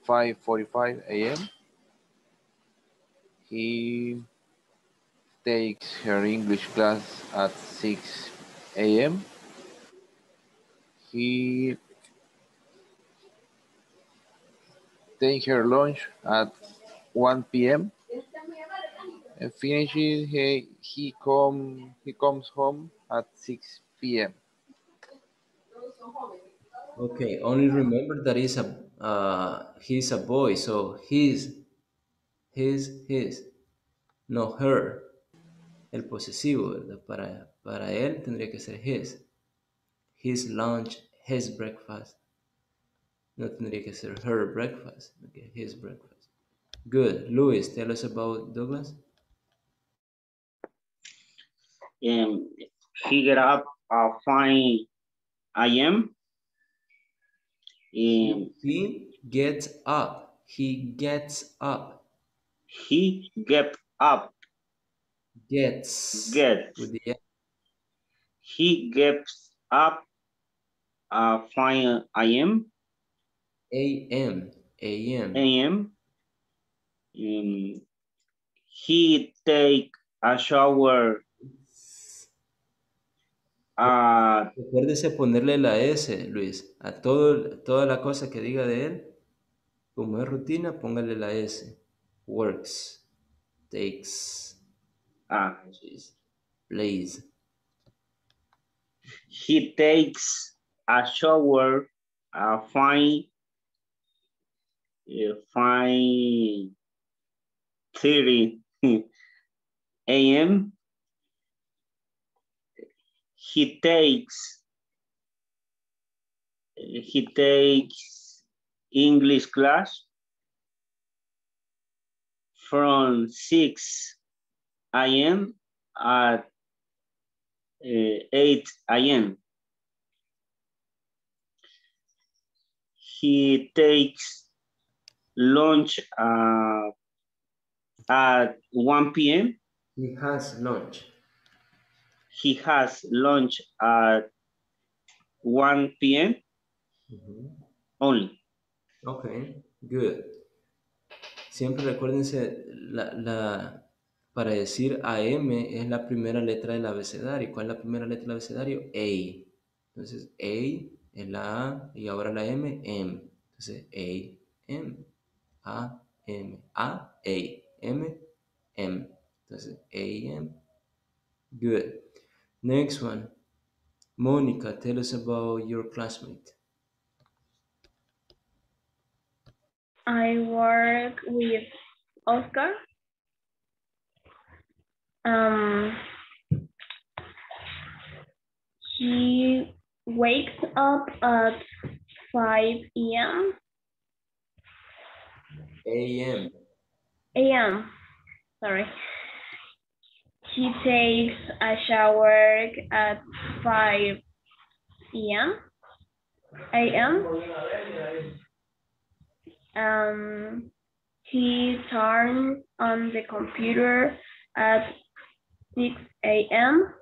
5.45 a.m. He takes her English class at 6 a.m. He takes her lunch at 1 p.m. and finishes he, he come he comes home at 6 p.m. Okay, only remember that he's a uh, he's a boy, so his, his, his, no her. El posesivo, ¿verdad? Para, para él tendría que ser his. His lunch, his breakfast. No tendría que ser her breakfast. Okay, his breakfast. Good. Luis, tell us about Douglas. Um, he get up at 5 a.m. Um, He gets up. He gets up. he get up, Gets. gets, With the he gets up at 5 a.m. A.M. A.M. a.m. Um, he take a shower at Recuérdese ponerle la S, Luis. A todo, toda la cosa que diga de él, como es rutina, póngale la S. Works. Takes. ah. Plays. he takes a shower at 5 uh, 5 30 a.m. He takes he takes English class from 6 a.m. at uh, 8 a.m. He takes lunch uh, at 1 p.m. He has lunch. He has lunch at 1 p.m. Ujú. only. Ok, good. Siempre recuérdense, la, la, para decir AM es la primera letra del abecedario. ¿Cuál es la primera letra del abecedario? A. Entonces, A es la A y ahora la M, M. Entonces, A, M, A, M, A, A, M, M. Entonces, AM. Good. Next one. Monica, tell us about your classmate. I work with Oscar. Um, he wakes up at 5 a.m. AM. a.m. Sorry. He takes a shower at 5 p.m. a.m. Um, he turns on the computer at 6 a.m.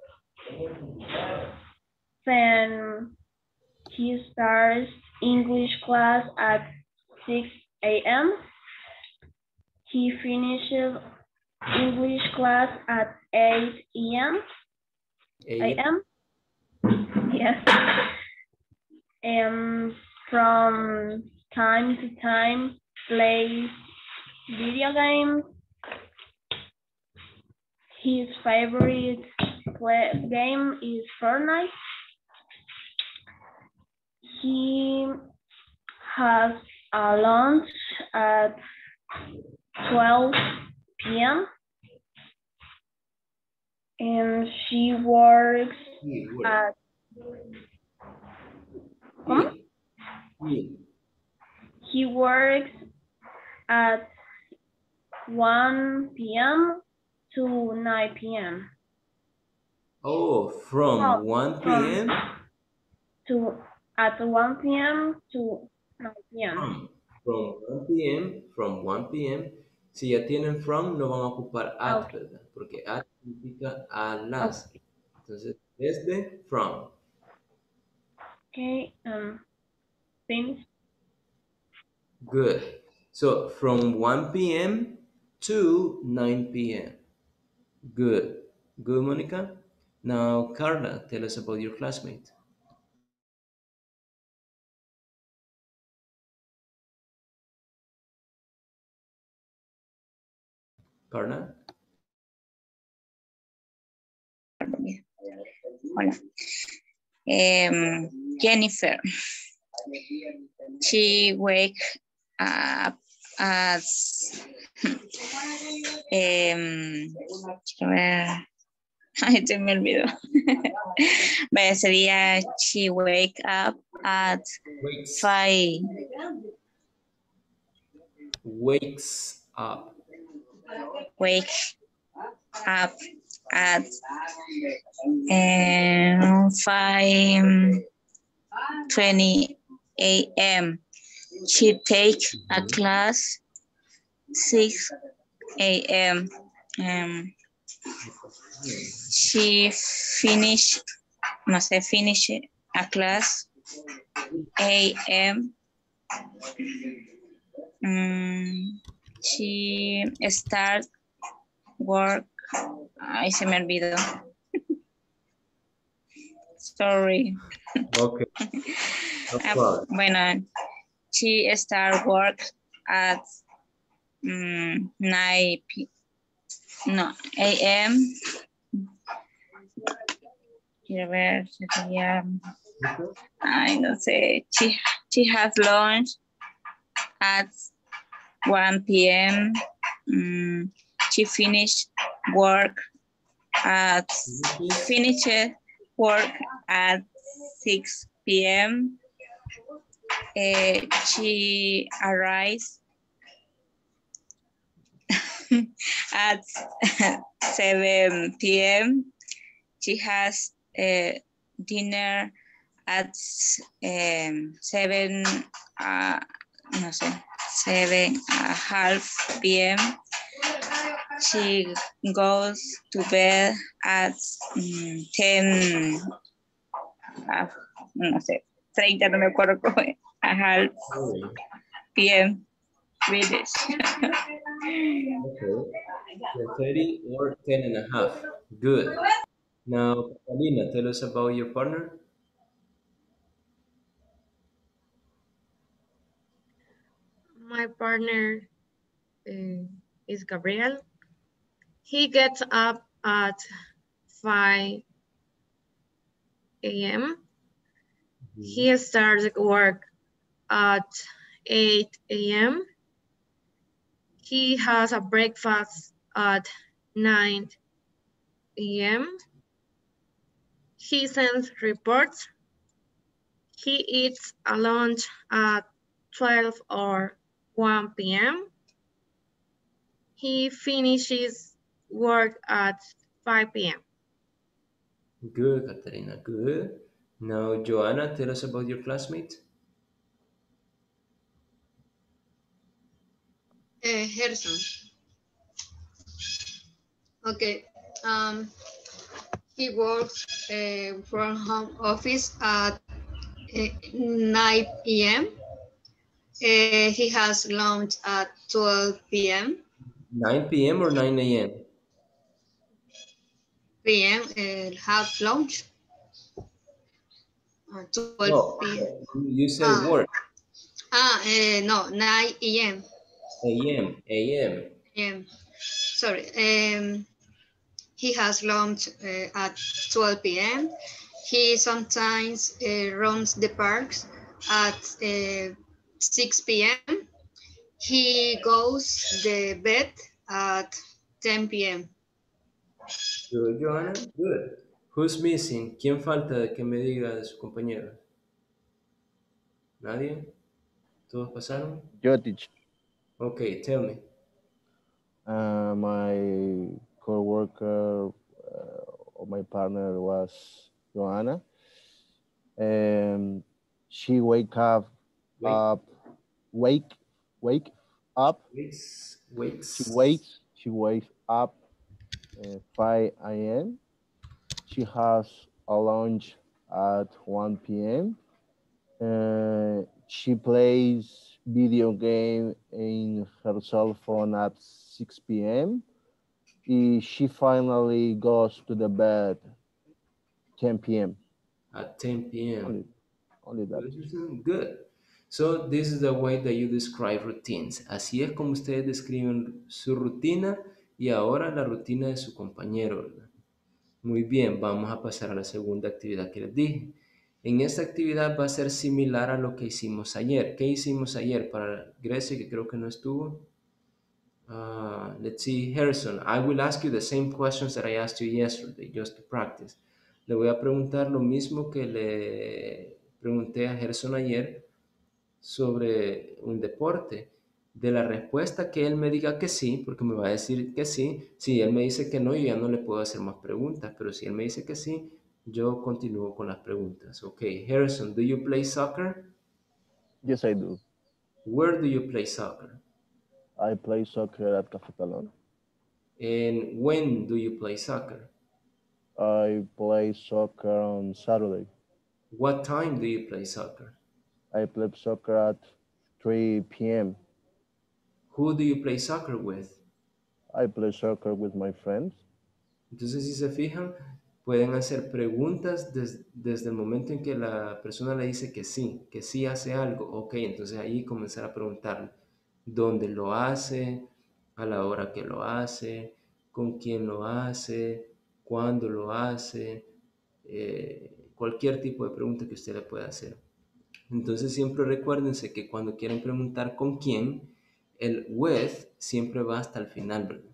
Then he starts English class at 6 a.m. He finishes English class at 8 a.m. a.m. Yes. And from time to time plays video games. His favorite play game is Fortnite. He has a lunch at 12 p.m. And she works at ¿Cómo? He. He works at 1 p.m. to 9 p.m. Oh, from Oh, 1 p.m. to at 1 p.m. to 9 p.m. From, from 1 p.m. From 1 p.m. Si ya tienen from, no van a ocupar at, Ok. ¿verdad? Porque at significa a las. Entonces, desde from. Okay, um, finish. Good. So, from 1 p.m. to 9 p.m. Good. Good, Monica. Now, Carla, tell us about your classmate. Hola. Em, Jennifer. She wake up at em, a ver, ay, se me olvidó. Vaya, sería she wake up at Wakes. five. Wakes up. Wake up at um, 5 20 a.m. She take a class 6 a.m. Um, she finish, no sé, finish a class a.m. Mm, she start work. Ay, se me olvidó. Sorry. Okay. No Ah, bueno, she start work at mm, 9 p no, a.m. Quiero ver, sería, ay, no sé, she, she has lunch at 1 p.m. Mm, she finished work at, finished work at 6 p.m. Eh, she arrives at 7 p.m. She has uh, dinner at um, 7, uh, no sé, 7 uh, half p.m. She goes to bed at mm, 10, uh, no sé, 30, no me acuerdo cómo es, a half p.m. British. Okay. So 30 or 10 and a half. Good. Now, Catalina, tell us about your partner. My partner uh, is Gabriel. He gets up at 5 a.m. He starts work at 8 a.m. He has a breakfast at 9 a.m. He sends reports. He eats a lunch at 12 or 1 p.m. He finishes work at 5 p.m. Good, Katerina, good. Now, Joanna, tell us about your classmate. Uh, Harrison. Okay. Um, he works uh, from home office at uh, 9 p.m. Uh, he has lunch at 12 p.m. 9 p.m. or 9 a.m.? p.m. Uh, have lunch. Uh, 12 No, p.m. you said Ah. work. Ah, uh, no, 9 a.m. A.m. A.m. a.m. Sorry. Um, he has lunch uh, at 12 p.m. He sometimes uh, runs the parks at uh, 6 p.m. He goes the bed at 10 p.m. Good, Joanna. Good. Who's missing? ¿Quién falta de que me diga de su compañero? ¿Nadie? ¿Todos pasaron? Yo teach. Okay, tell me. Uh, my coworker uh, or my partner was Joanna. Um, she wake up, Wake. up, wake, wake up. Wakes. Wakes. She wakes. She wakes up uh, 5 a.m. She has a lunch at 1 p.m. Uh, she plays video game in her cell phone at 6 p.m. She finally goes to the bed 10 p.m. At 10 p.m. Only, only that. Good. So this is the way that you describe routines. Así es como ustedes describen su rutina y ahora la rutina de su compañero. ¿verdad? Muy bien, vamos a pasar a la segunda actividad que les dije. En esta actividad va a ser similar a lo que hicimos ayer. ¿Qué hicimos ayer para Grecia, que creo que no estuvo? Uh, let's see, Harrison, I will ask you the same questions that I asked you yesterday, just to practice. Le voy a preguntar lo mismo que le pregunté a Harrison ayer sobre un deporte. De la respuesta que él me diga que sí, porque me va a decir que sí, si él me dice que no, yo ya no le puedo hacer más preguntas, pero si él me dice que sí, yo continúo con las preguntas. Ok, Harrison, do you play soccer? Yes, I do. Where do you play soccer? I play soccer at Cafetalon. And when do you play soccer? I play soccer on Saturday. What time do you play soccer? I play soccer at 3 p.m. Who do you play soccer with? I play soccer with my friends. Entonces, si se fijan, pueden hacer preguntas des- desde el momento en que la persona le dice que sí, que sí hace algo. Ok, entonces ahí comenzar a preguntarle dónde lo hace, a la hora que lo hace, con quién lo hace, cuándo lo hace, eh, cualquier tipo de pregunta que usted le pueda hacer. Entonces siempre recuérdense que cuando quieren preguntar con quién, el with siempre va hasta el final, ¿verdad?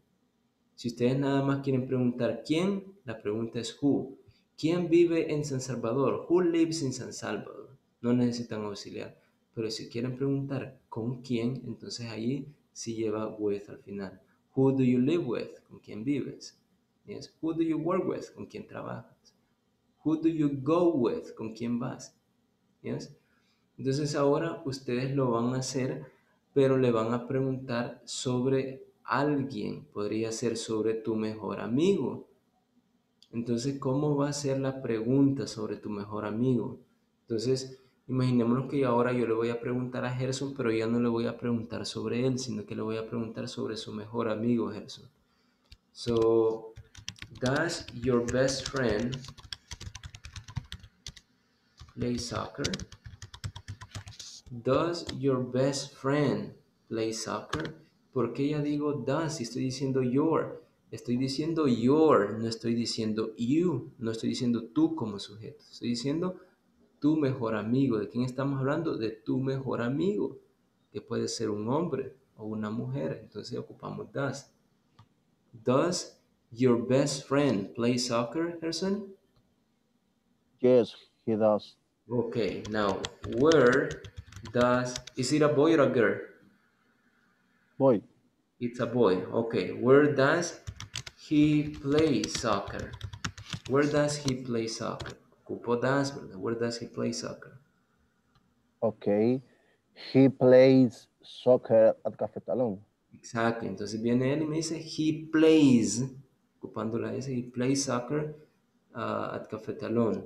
Si ustedes nada más quieren preguntar quién, la pregunta es who. ¿Quién vive en San Salvador? Who lives in San Salvador? No necesitan auxiliar. Pero si quieren preguntar con quién, entonces ahí sí lleva with al final. Who do you live with? ¿Con quién vives? Yes. Who do you work with? ¿Con quién trabajas? Who do you go with? ¿Con quién vas? Yes. Entonces ahora ustedes lo van a hacer, pero le van a preguntar sobre alguien. Podría ser sobre tu mejor amigo. Entonces, ¿cómo va a ser la pregunta sobre tu mejor amigo? Entonces, imaginémonos que ahora yo le voy a preguntar a Gerson, pero ya no le voy a preguntar sobre él, sino que le voy a preguntar sobre su mejor amigo, Gerson. So, does your best friend play soccer? Does your best friend play soccer? ¿Por qué ya digo does si estoy diciendo your? Estoy diciendo your, no estoy diciendo you, no estoy diciendo tú como sujeto. Estoy diciendo tu mejor amigo. ¿De quién estamos hablando? De tu mejor amigo, que puede ser un hombre o una mujer. Entonces ocupamos does. Does your best friend play soccer, Gerson? Yes, he does. Okay, now where does is it a boy or a girl? Boy, It's a boy. Okay, where does he play soccer? Where does he play soccer? Ocupo does, ¿verdad? Where does he play soccer? okay. He plays soccer at Cafetalón. Exacto. Entonces viene él y me dice he plays, ocupando la S, he plays soccer uh, at Cafetalón.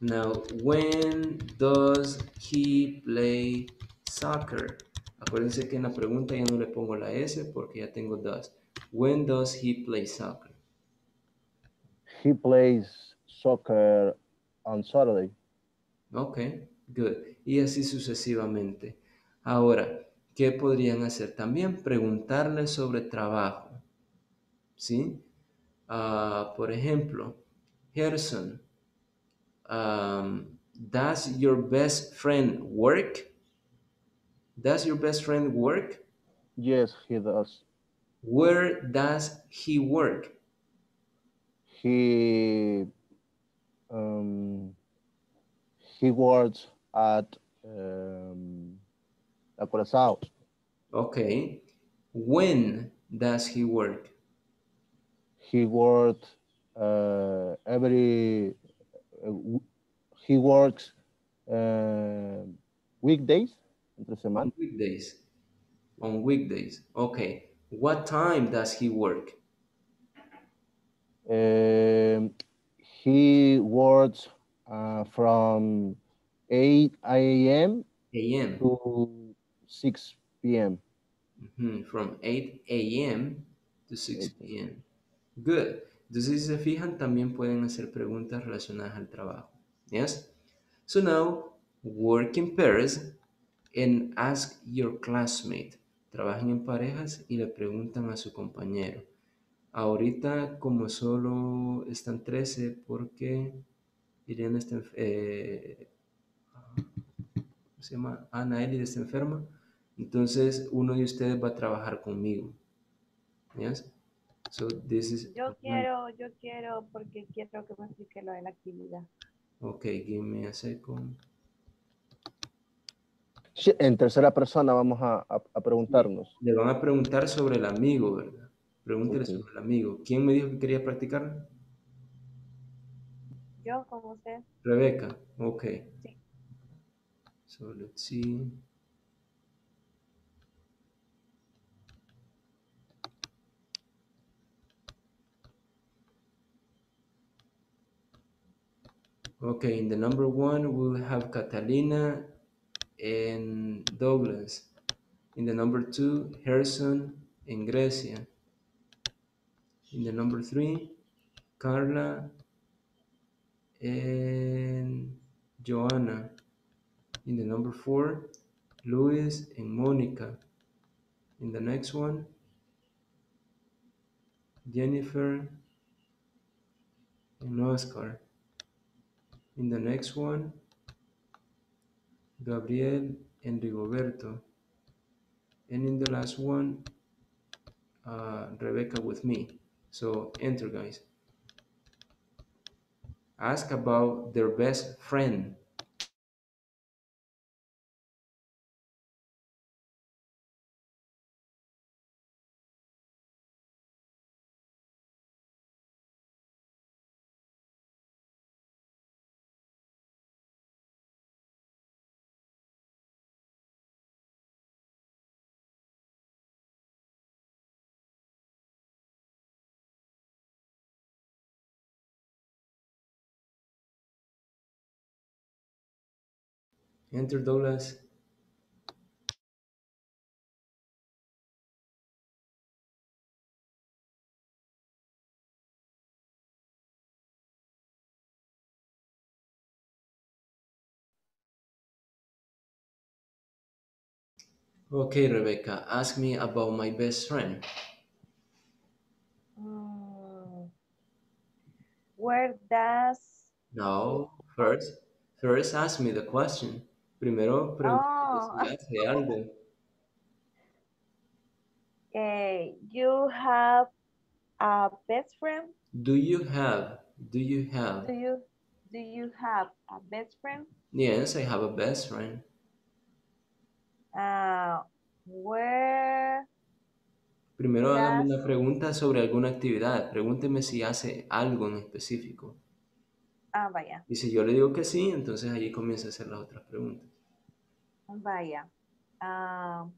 Now, when does he play soccer? Acuérdense que en la pregunta ya no le pongo la S porque ya tengo does. When does he play soccer? He plays soccer on Saturday. Ok, good. Y así sucesivamente. Ahora, ¿qué podrían hacer? También preguntarle sobre trabajo. ¿Sí? Ah, por ejemplo, Gerson, um, does your best friend work? Does your best friend work? Yes, he does. Where does he work? He um, he works at um, La Curacao. Okay. When does he work? He worked uh, every he works uh, weekdays entre semana. On weekdays. On weekdays. Okay. What time does he work? Um, he works uh, from 8 a.m. A.M. to 6 p.m. Mhm, From 8 a.m. to 6 p.m. Good. Entonces, si se fijan, también pueden hacer preguntas relacionadas al trabajo. Yes? So now, work in pairs and ask your classmate. Trabajen en parejas y le preguntan a su compañero. Ahorita, como solo están 13, porque Irene está, enf- eh, ¿cómo se llama? Ana Elida está enferma. Entonces, uno de ustedes va a trabajar conmigo. Yes? So, this is... Yo quiero, yo quiero, porque quiero que me explique lo de la actividad. Okay, give me a second. Sí, En tercera persona vamos a, a- a preguntarnos. Le van a preguntar sobre el amigo, ¿verdad? Pregúntele sobre el amigo. ¿Quién me dijo que quería practicar? Yo, como usted, Rebeca. Ok. Sí. So, let's see. Okay, in the number one, we'll have Catalina and Douglas. In the number two, Harrison and Grecia. In the number three, Carla and Joanna. In the number four, Luis and Monica. In the next one, Jennifer and Oscar. In the next one, Gabriel and Rigoberto. And in the last one, uh, Rebecca with me. So enter, guys. Ask about their best friend. Enter, Douglas. Okay, Rebecca, ask me about my best friend. mm, Where does No, first, first ask me the question. Primero pregúntame Oh, si hace algo. eh, you have a best friend? Do you have, do you have? Do you do you have a best friend? Yes, I have a best friend. Uh, where Primero hágame does una pregunta sobre alguna actividad. Pregúnteme si hace algo en específico. ah vaya, Y si yo le digo que sí, entonces allí comienza a hacer las otras preguntas. Vaya. Um,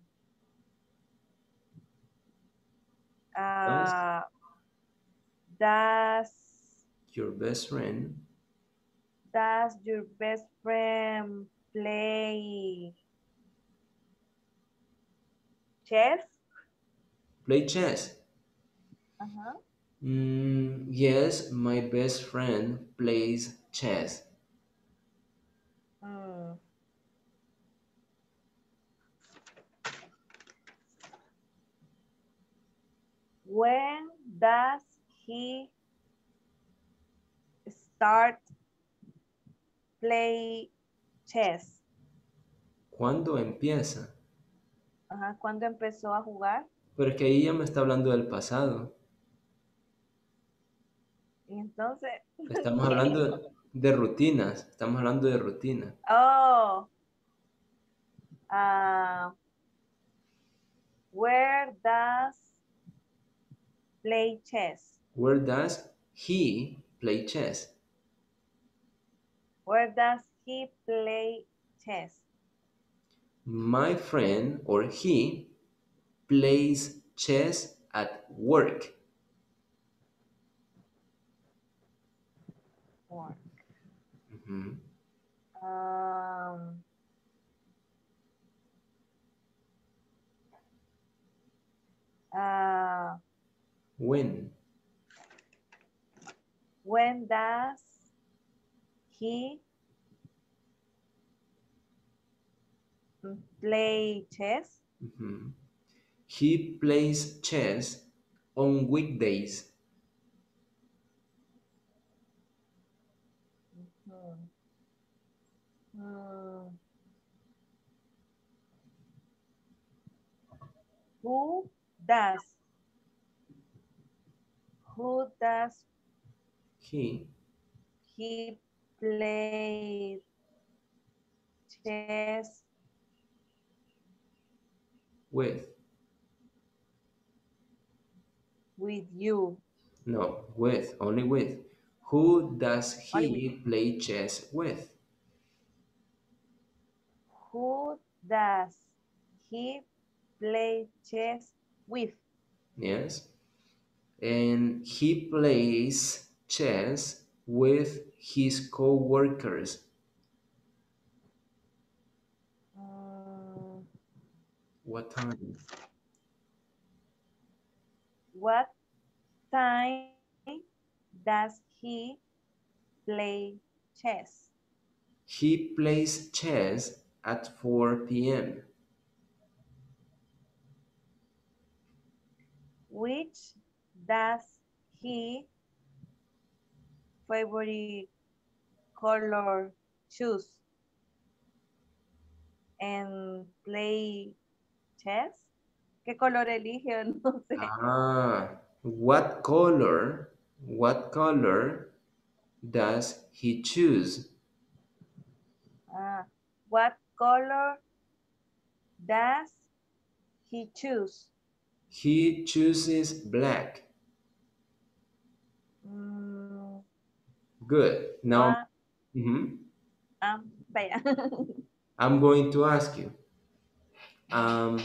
Does uh, does your best friend does your best friend play chess? play chess? Uh-huh. Mm, yes, my best friend plays chess. When does he start play chess? ¿Cuándo empieza? Ajá, ¿cuándo empezó a jugar? Pero es que ahí ya me está hablando del pasado. Y entonces, Estamos hablando de rutinas. Estamos hablando de rutina. oh, ah, where does play chess? Where does he play chess? Where does he play chess? My friend or he plays chess at work. Or, Ujú. um, uh, When? when does he play chess? Ujú. He plays chess on weekdays. Hmm. Hmm. Who does? Who does He he play chess with with you? no with only with. Who does Only he play chess with? Who does he play chess with? Yes. And he plays chess with his co-workers. Mm, What time? what time does he play chess? He plays chess at 4 p.m. Which does he favorite color choose and play chess? ¿Qué color elige? No sé. Ah, what color? What color does he choose? Ah, what color does he choose? He chooses black. Mm, Good. Now, what- mhm, ah, vaya. I'm going to ask you. Um,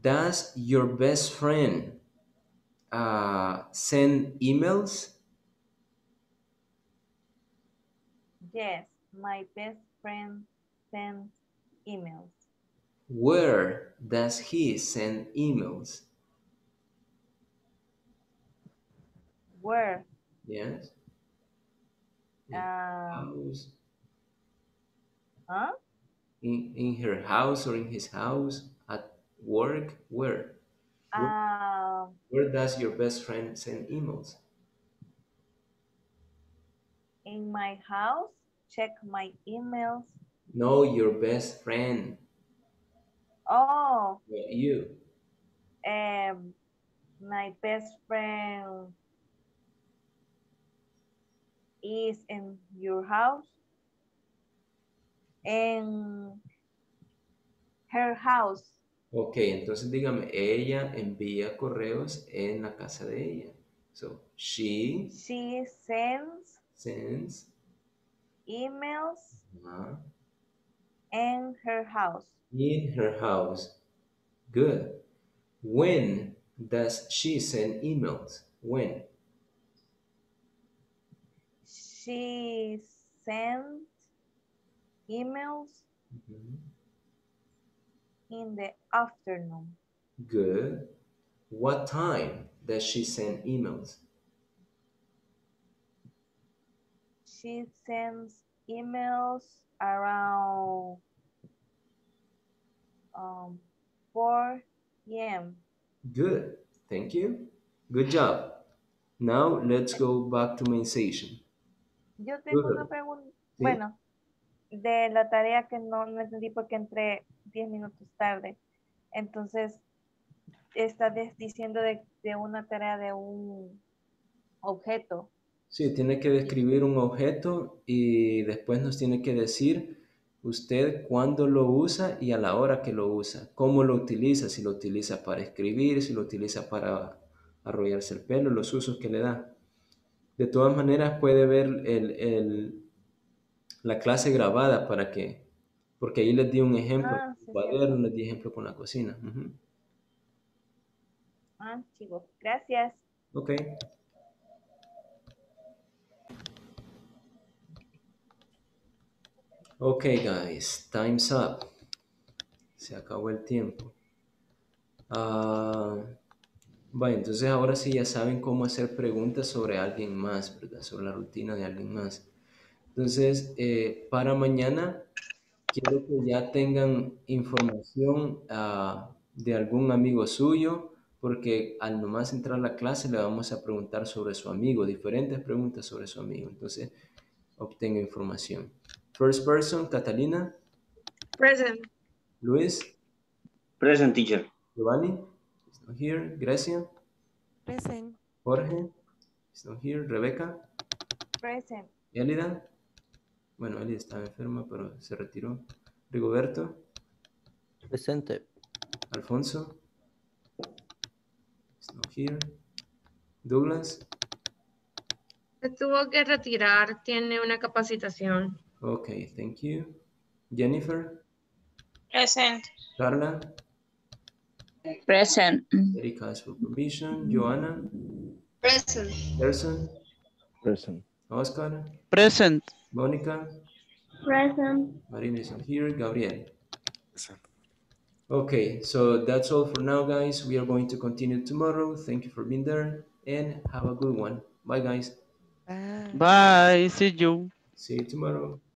does your best friend uh, send emails? yes, my best friend sends emails. Where does he send emails? Where? Yes. Um, House. huh? In, in her house or in his house? At work? Where? Um, Where does your best friend send emails? in my house, check my emails. No, your best friend. Oh, you. um, my best friend is in your house. In her house. Ok, entonces dígame, ella envía correos en la casa de ella. So, she She sends sends emails uh, in her house. in her house. Good. When does she send emails? When? She sends emails Mhm. in the afternoon. Good. What time does she send emails? She sends emails around um, 4 p.m. Good. Thank you. Good job. Now let's go back to main session. Yo tengo una pregunta, Sí. bueno, de la tarea que no, no entendí porque entré 10 minutos tarde. Entonces, está des- diciendo de, de una tarea de un objeto. Sí, tiene que describir un objeto y después nos tiene que decir usted cuándo lo usa y a la hora que lo usa, cómo lo utiliza, si lo utiliza para escribir, si lo utiliza para arrollarse el pelo, los usos que le da. De todas maneras puede ver el, el- la clase grabada para que, porque ahí les di un ejemplo Ah, sí, les di ejemplo con la cocina. Ah, chivo. Gracias. Ok. Okay, guys, time's up. Se acabó el tiempo. Ah, vaya, entonces ahora sí ya saben cómo hacer preguntas sobre alguien más, ¿verdad? Sobre la rutina de alguien más. Entonces, eh, para mañana quiero que ya tengan información ah, de algún amigo suyo, porque al nomás entrar a la clase le vamos a preguntar sobre su amigo, diferentes preguntas sobre su amigo. Entonces, obtenga información. First person, Catalina, Present. Luis, Present teacher. Giovanni, not here, Grecia, Present. Jorge, is not here, Rebeca, Present. Elida, bueno, Elida estaba enferma, pero se retiró. Rigoberto, Presente. Alfonso, is not here. Douglas, Se tuvo que retirar, tiene una capacitación. okay, thank you. Jennifer, Present. Carla, Present. Erika has for permission, Joanna, Present. Gerson, Person. Oscar, Present. Mónica, Present. Marina is not here, Gabriel. Okay, so that's all for now, guys. We are going to continue tomorrow. Thank you for being there and have a good one. Bye, guys. Bye. See you. See you tomorrow.